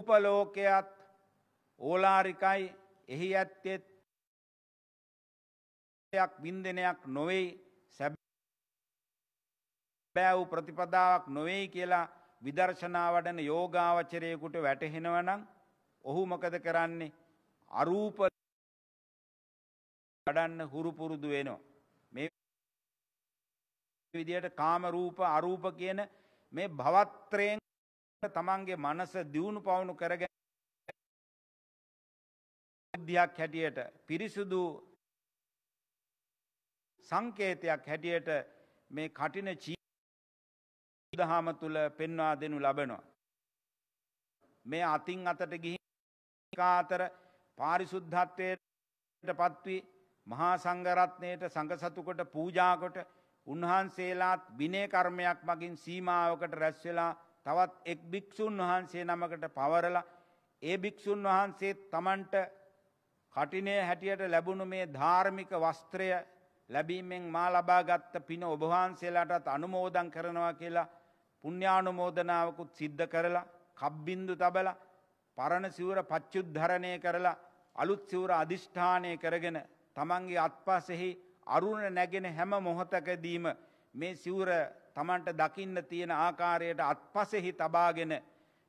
රූපලෝකයත් ඕලාරිකයි එහි ඇත්තෙත් වින්දනයක් නොවෙයි සැබෑ වූ ප්‍රතිපදාවක් නොවෙයි කියලා විදර්ශනා වඩන යෝගාවචරයකුට වැටහෙනවනම් ඔහු මොකද කරන්නේ අරූප වඩන්න හුරුපුරුදු වෙනවා. මේ විදියට කාම රූප අරූප කියන මේ භවත්‍රයෙන් තමන්ගේ මනස දියුණු පවුණු කරගෙන බුද්ධියක් හැටියට පිරිසුදු සංකේතයක් හැටියට මේ කටින චීදහම තුළ පෙන්වා දෙනු ලබනවා. මේ අතින් අතට ගිහි අතර පාරිසුද්ධත්වයට පත්වී මහා සංගරත්නයට සඟසතුකොට පූජාකොට උන්වහන්සේලාත් විනේ කර්මයක් මගින් සීමාවකට රැස්වෙලා තවත් එක් භික්‍ෂූන් වහන්සේ නමකට පවරලා ඒ භික්‍ෂූන් වහන්සේ තමන්ට කටිනය හැටියට ලැබුණු මේ ධාර්මික වස්ත්‍රය ලැබීමෙන් මා ලබාගත්ත පින ඔබවහන්සේලාටත් අනුමෝදන් කරනවා කියලා පුුණ්‍යානුමෝදනාවකුත් සිද්ධ කරලා කබ්බින්දු තබල පරණ සිවර පච්චුද්ධරණය කරලා අලුත් සිවර අධිෂ්ඨානය කරගෙන තමන්ගේ අත්පසෙහි අරුණ නැගෙන හැම මොහොතකදීම මේ සිවුර තමන්ට දකින්න තියෙන ආකාරයට අත්පසෙහි තබාගෙන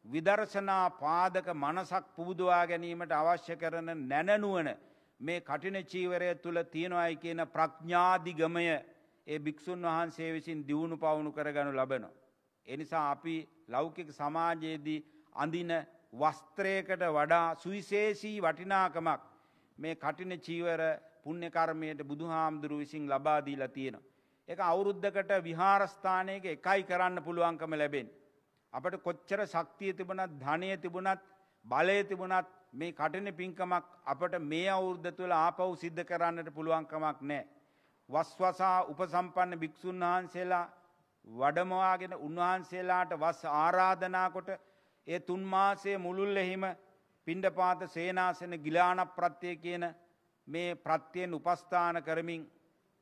විදර්ශනා පාදක මනසක් පුබුදවා ගැනීමට අවශ්‍ය කරන නැනනුවන මේ කටින චීවරය තුළ තියෙනවායි කියන ප්‍රඥාදිගමය ඒ භික්‍ෂූන් වහන්සේ විසින් දියුණු පවුණු කරගනු ලබනවා. එනිසා අපි ලෞකික සමාජයේදී අඳින වස්ත්‍රයකට වඩා සුවිශේෂී වටිනාකමක් මේ කටින චීවර පුුණ්‍යකර්මයට බුදු හාමුදුරු විසින් ලබාදීලා තියෙනවා. එක අවුරුද්ධකට විහාරස්ථානයක එකයි කරන්න පුළුවන්කම ලැබෙන්. අපට කොච්චර ශක්තිය තිබුණත් ධනය තිබුණත් බලය තිබුණත් මේ කටන පින්කමක් අපට මේ අවුද්ධ තුළ ආපව් සිද්ධ කරන්නට පුළුවන්කමක් නෑ. වස්වසා උපසම්පන්න භික්‍ෂූන් වහන්සේලා වඩමවාගෙන උන්වහන්සේලාට වස් ආරාධනාකොට ඒ තුන්මාසේ මුළුල් එහිම පිණ්ඩපාත සේනාසන ගිලාන ප්‍රත්‍යය කියන මේ ප්‍රත්‍යයෙන් උපස්ථාන කරමින්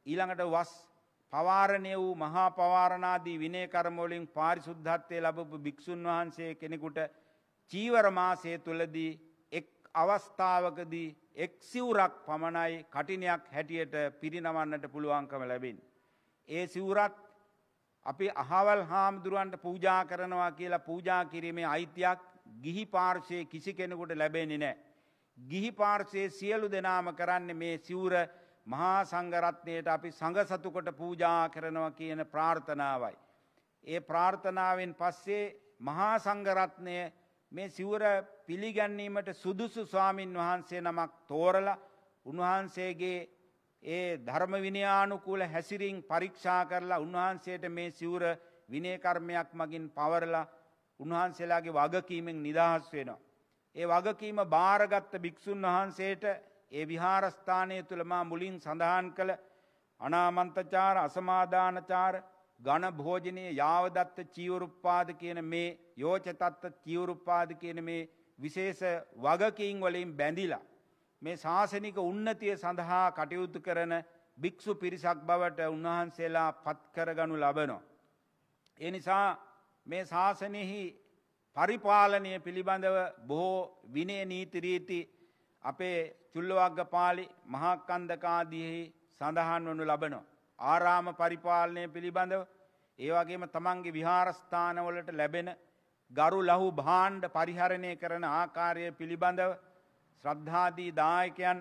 ඊළඟට වස් පවාරණය වූ මහා පවාරණාදී විනේ කර්මෝලින් පාරිසුද්ධත්වය ලබපු භික්‍ෂූන් වහන්සේ කෙනෙකුට චීවරමාසය තුළදී එක් අවස්ථාවකදී එක් සිවුරක් පමණයි කටිනයක් හැටියට පිරිනවන්නට පුළුවන්කම ලැබින්. ඒ සිවුරත් අපි අහවල් හාමුදුරුවන්ට පූජා කරනවා කියලා පූජා කිරීමේ අයිතියක් ගිහි පාර්ශය කිසි කෙනෙකුට ලැබෙන්නේ නෑ. ගිහි පාර්ශයේ සියලු දෙනාම කරන්න මේ සිවුර මහා සංගරත්නයට අපි සඟසතුකොට පූජා කරනවා කියන ප්‍රාර්ථනාවයි. ඒ ප්‍රාර්ථනාවෙන් පස්සේ මහා සංගරත්නය මේ සිවුර පිළිගැන්නීමට සුදුසු ස්වාමින් වහන්සේ නමක් තෝරල උන්වහන්සේගේ ඒ ධර්ම විනයානුකූල හැසිරිං පරීක්ෂා කරලා උන්වහන්සේට මේ සිවුර විනයකර්මයක් මගින් පවරලා උන්වහන්සේලාගේ වගකීමෙන් නිදහස් වෙනවා. ඒ වගකීම භාරගත්ත භික්‍ෂූන් වහන්සේට ඒ විහාරස්ථානය තුළමා මුලින් සඳහන් කළ අනාමන්තචාර අසමාධානචාර ගණ භෝජනය යාවදත්ත චීවරුප්පාද කියන මේ යෝචතත්ත චීවරුප්පාද කියන මේ විශේෂ වගකීන් වලින් බැඳිලා. මේ ශාසනික උන්නතිය සඳහා කටයුතු කරන භික්‍ෂු පිරිසක් බවට උන්වහන්සේලා පත්කරගනු ලබනෝ. එනිසා මේ ශාසනයෙහි පරිපාලනය පිළිබඳව බොහෝ විනේ නීතිරීති අපේ චුල්ලවග්ග පාලි මහක්කන්දකාදයෙහි සඳහන් වනු ලබනෝ. ආරාම පරිපාලනය පිළිබඳව ඒවගේම තමන්ගේ විහාරස්ථානවලට ලැබෙන ගරු ලහු භාණ්ඩ පරිහරණය කරන ආකාරය පිළිබඳව ශ්‍රද්ධාදී දායකයන්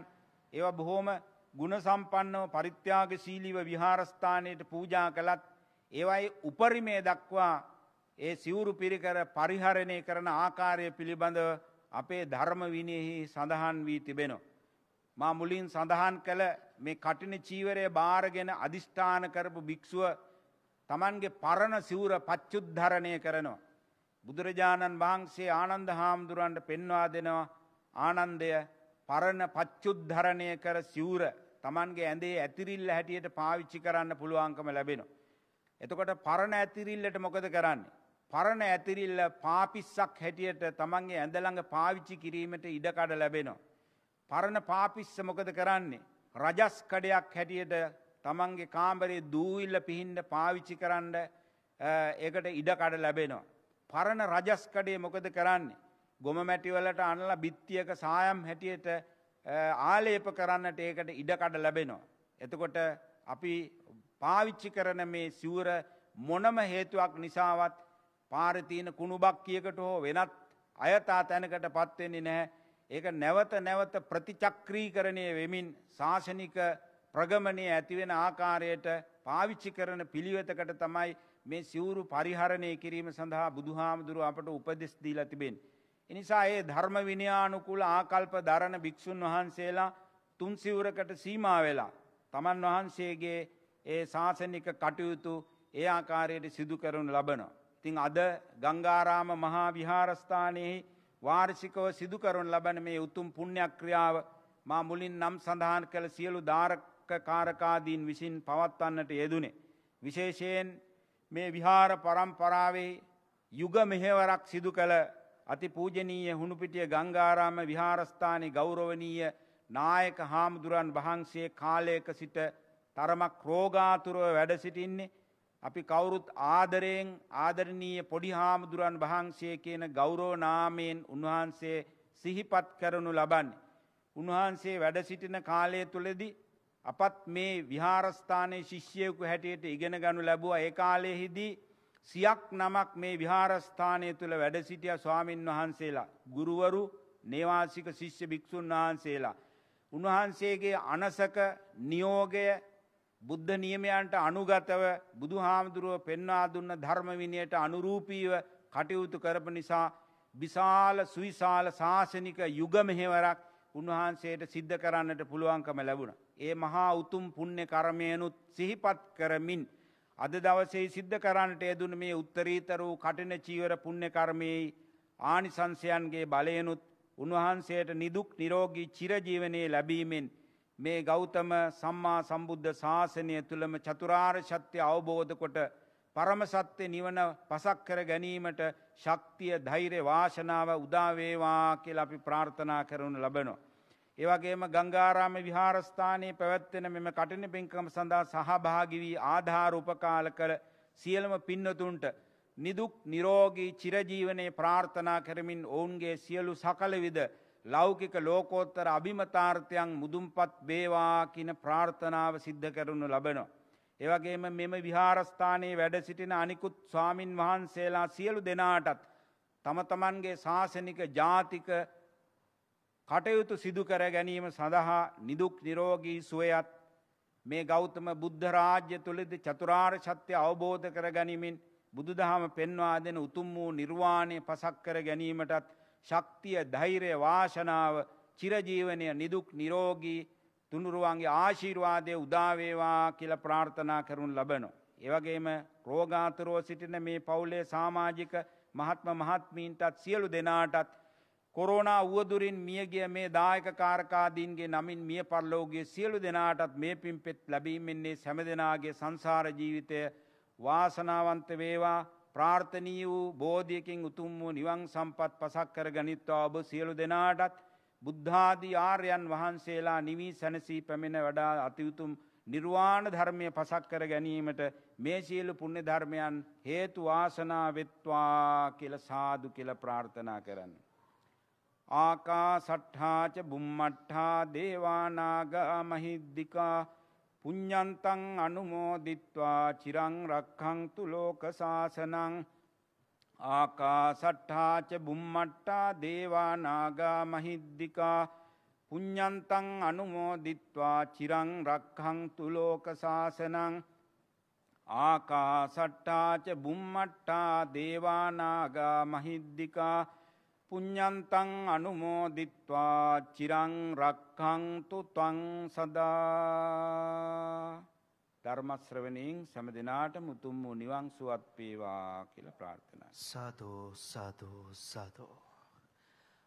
ඒව බොහෝම ගුණ සම්පන්නව පරිත්‍යාග ශීලිව විහාරස්ථානයට පූජා කළත් ඒවයි උපරිමේ දක්වා ඒ සිවුරු පිරිකර පරිහරණය කරන ආකාරය පිළිබඳව අපේ ධර්ම විනයෙහි සඳහන් වී තිබෙනවා. මා මුලින් සඳහන් කළ මේ කටින චීවරය භාරගෙන අධිෂ්ඨාන කරපු භික්‍ෂුව තමන්ගේ පරණ සිවුර පච්චුද්ධරණය කරනවා. බුදුරජාණන් වහන්සේ ආනන්ද හාමුදුරන්ට පෙන්වා දෙනවා ආනන්දය පරණ පච්චුද්ධරණය කර සිවුර තමන්ගේ ඇඳේ ඇතිරිල්ල හැටියට පාවිච්චි කරන්න පුළුවන්කම ලැබෙනවා. එතකොට පරණ ඇතිරිල්ලට මොකද කරන්නේ. පරණ ඇතිරිල්ල පාපිස්සක් හැටියට තමන්ගේ ඇඳළඟ පාවිච්චි කිරීමට ඉඩකඩ ලැබෙනවා. පරණ පාපිස්ස මොකද කරන්නේ. රජස් කඩයක් හැටියට තමන්ගේ කාම්බරේ දූවිල්ල පිහින්ඩ පාවිච්චි කරන්න ඒකට ඉඩකඩ ලැබෙනවා. පරණ රජස්කඩේ මොකද කරන්නේ. ගොම මැටිවලට අනල බිත්තියක සායම් හැටියට ආලේප කරන්නට ඒකට ඉඩකඩ ලැබෙනවා. එතකොට අපි පාවිච්චි කරන මේ සිවුර මොනම හේතුවක් නිසාවත් පාරතියන කුණුබක් කියකට හෝ වෙනත් අයතා තැනකට පත්වෙන්නේ නැහැ. ඒක නැවත නැවත ප්‍රතිචක්‍රී කරණය වෙමින් ශාසනික ප්‍රගමණය ඇතිවෙන ආකාරයට පාවිච්චි කරන පිළිවෙතකට තමයි මේ සිවුරු පරිහරණය කිරීම සඳහා බුදුහාමුදුරුව අපට උපදෙස් දීලා තිබෙන්. එනිසා ඒ ධර්ම විනයානුකුල ආකල්ප දරණ භික්‍ෂූන් වහන්සේලා තුන් සිවුරකට සීමා වෙලා. තමන් වහන්සේගේ ඒ ශාසනික කටයුතු ඒ ආකාරයට සිදු කරනු ලබනවා. තිං අද ගංගාරාම මහා විහාරස්ථානයෙහි වාර්ෂිකව සිදු කරනු ලබන මේ උතුම් පුුණ්‍යක්‍රියාව මා මුලින් නම් සඳහන් කළ සියලු ධාරක කාරකාදීන් විසින් පවත්වන්නට යෙදුනේ. විශේෂයෙන් මේ විහාර පරම්පරාවේ යුග මෙහෙවරක් සිදු කළ අති පූජනීය හුණුපිටිය ගංගාරාම විහාරස්ථානි ගෞරවනීය නායක හාමුදුරන් වහන්සේ කාලයක සිට තරමක් රෝගාතුරව වැඩ සිටින්නේ අපි කවුරුත් ආදරයෙන් ආදරණීය පොඩි හාමුදුරන් වහන්සේ කියන ගෞරෝනාමයෙන් උන්වහන්සේ සිහිපත් කරනු ලබන්නේ. උන්වහන්සේ වැඩ සිටින කාලය තුළෙදි අපත් මේ විහාරස්ථානයේ ශිෂ්‍යයකු හැටියට ඉගෙන ගනු ලැබුව ඒ කාලයෙහිදී සියක් නමක් මේ විහාරස්ථානය තුළ වැඩ සිටිය ස්වාමීන් වහන්සේලා ගුරුවරු නේවාසික ශිෂ්‍ය භික්‍ෂූන් වහන්සේලා. උන්වහන්සේගේ අනසක නියෝගය බුද්ධ නියමයන්ට අනුගතව බුදු හාමුදුරුව පෙන්වා දුන්න ධර්මවිනයට අනුරූපීව කටයුතු කරප නිසා විශාල සුවිශාල ශාසනික යුගමහෙවරක් උන්වහන්සේට සිද්ධ කරන්නට පුළුවන්කම ලැබුණ. ඒ මහා උතුම් පුුණ්‍ය කරමයනුත් සිහිපත් කරමින් අද දවසේ සිද්ධ කරන්නට යෙදුන මේ උත්තරීතර වූ කටින චීවර පුුණ්‍ය කර්මයයි ආනිසංසයන්ගේ බලයනුත් උන්වහන්සේට නිදුක් නිරෝගී චිරජීවනයේ ලැබීමෙන් මේ ගෞතම සම්මා සම්බුද්ධ ශාසනය තුළම චතුරාර් ශත්‍යය අවබෝධ කොට පරම සත්‍යය නිවන පසක් කර ගැනීමට ශක්තිය ධෛර්ය වාශනාව උදාවේවා කියල අපි ප්‍රාර්ථනා කරනු ලබනවා. ඒවගේම ගංගාරාම විහාරස්ථානයේ පැවැත්වෙන මෙම කටන පින්කම සඳහා සහභාගිවී ආධාර උපකාල කළ සියලම පින්නතුන්ට නිදුක් නිරෝගී චිරජීවනයේ ප්‍රාර්ථනා කරමින් ඔවුන්ගේ සියලු සකලවිද ලෞකික ලෝකෝත්තර අභිමතාර්ථයන් මුදුම්පත් බේවා කියන ප්‍රාර්ථනාව සිද්ධ කරනු ලබනවා. ඒවගේම මෙම විහාරස්ථානයේ වැඩ සිටින අනිකුත් ස්වාමින් වහන්සේලා සියලු දෙනාටත් තම තමන්ගේ ශාසනික ජාතික කටයුතු සිදු කර ගැනීම සඳහා නිදුක් නිරෝගී සුවයත් මේ ගෞතම බුද්ධ රාජ්‍ය තුළද චතුරාර් සත්‍යය අවබෝධ කර ගැනීමෙන් බුදුදහම පෙන්වා දෙන උතුම් වූ නිර්වාණය පසක් කර ගැනීමටත් ශක්තිය ධෛරය වාශනාව චිරජීවනය නිදුක් නිරෝගී තුනුරුවන්ගේ ආශීර්වාදය උදාවේවා කියල ප්‍රාර්ථනා කරුන් ලබනො. ඒවගේම රෝගාතුරෝ සිටින මේ පවුලේ සාමාජික මහත්ම මහත්මීන්ටත් සියලු දෙනාටත් කොරෝනා වුවදුරින් මියගිය මේ දායක කාරකාදීන්ගේ නමින් මිය පරලෝගේ සියලු දෙනාටත් මේ පින් පෙත් ලැබීමෙන්නේ සැම දෙනාගේ සංසාර ජීවිතය වාසනාවන්ත වේවා ප්‍රාර්ථනී වූ බෝධියකින් උතුම් වූ නිවන් සම්පත් පසක් කර ගනිත්වා ඔබ සියලු දෙනාටත් බුද්ධාදී ආර්යන් වහන්සේලා නිවී සැනසී පැමිණ වඩා අතිවුතුම් නිර්වාණ ධර්මය පසක් කර ගැනීමට මේ සියලු පුුණ්‍ය ධර්මයන් හේතු වාසනා වෙත්වා කියල සාදු කියල ප්‍රාර්ථනා කරන්න. ආකා සට්හාච බුම්මට්හා දේවානාග මහිද්දිකා පුඤ්ඥන්තං අනුමෝදිත්වා චිරං රක්හංතු ලෝක සාසනං ආකා සට්හාච බුම්මට්ටා දේවානාගා මහිද්දිකා පුඤ්ඥන්තං අනුමෝදිත්වා චිරං රක්හංතු ලෝක සාසනං ආකා සට්ටාච බුම්මට්ටා දේවානාගා මහිද්දිකා පුඤ්ඤන්තං අනුමෝදිත්වා චිරං රක්ඛන්තු ත්වං සදා ධර්ම ශ්‍රවණයෙන් සෑම දිනාටම උතුම් වූ නිවන් සුවත් වේවා කියලා ප්‍රාර්ථනා. සාදෝ සාදෝ සාදෝ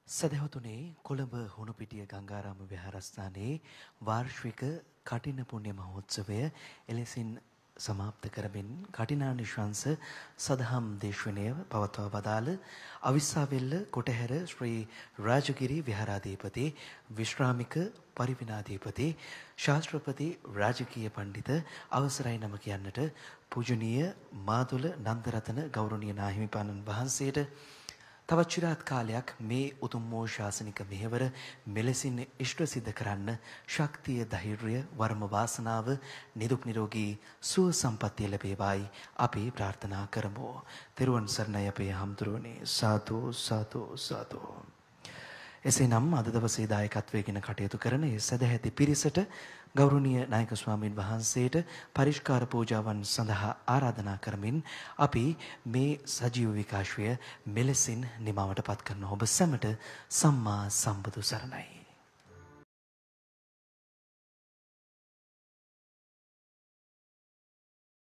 සදහතුනේ කොළඹ හුණුපිටිය ගංගාරාම විහාරස්ථානයේ වාර්ෂික කටින පුණ්‍ය මහෝත්සවය එලෙසින් සමාප්ත කරමින් කටිනානිශංස සදහම් දේශනය පවත්වා වදාළ අවිස්සාවෙල්ල කොටහැර ශ්‍රී රාජගිරි විහාරාධිපති විශ්‍රාමික පරිවිනාධිපති ශාස්ත්‍රපති රාජකීය පණ්ඩිත අවසරයි නම කියන්නට පූජනීය මාදුල නන්දරතන ගෞරවනීය නාහිමිපාණන් වහන්සේට තවත් චිරාත් කාලයක් මේ උතුම් වූ ශාසනික මෙහෙවර මෙලෙසින් ඉෂ්ට සිද්ධ කරන්න ශක්තිය ධෛර්යය වර්ම වාසනාව නිදුක් නිරෝගී සුව සම්පන්නිය ලැබේවායි අපි ප්‍රාර්ථනා කරමු. තෙරුවන් සරණයි අපේ හම්තුරුවනේ සාදු සාදු සාදු. එසේනම් අද දවසේ දායකත්වයෙන් කටයුතු කරන ඒ සදැහැති පිරිසට ගෞරවනීය නායක ස්වාමින් වහන්සේට පරිස්කාර පූජාවන් සඳහා ආරාධනා කරමින් අපි මේ සජීව විකාශය මෙලෙසින් නිමවට පත් කරන ඔබ සැමට සම්මා සම්බුදු සරණයි.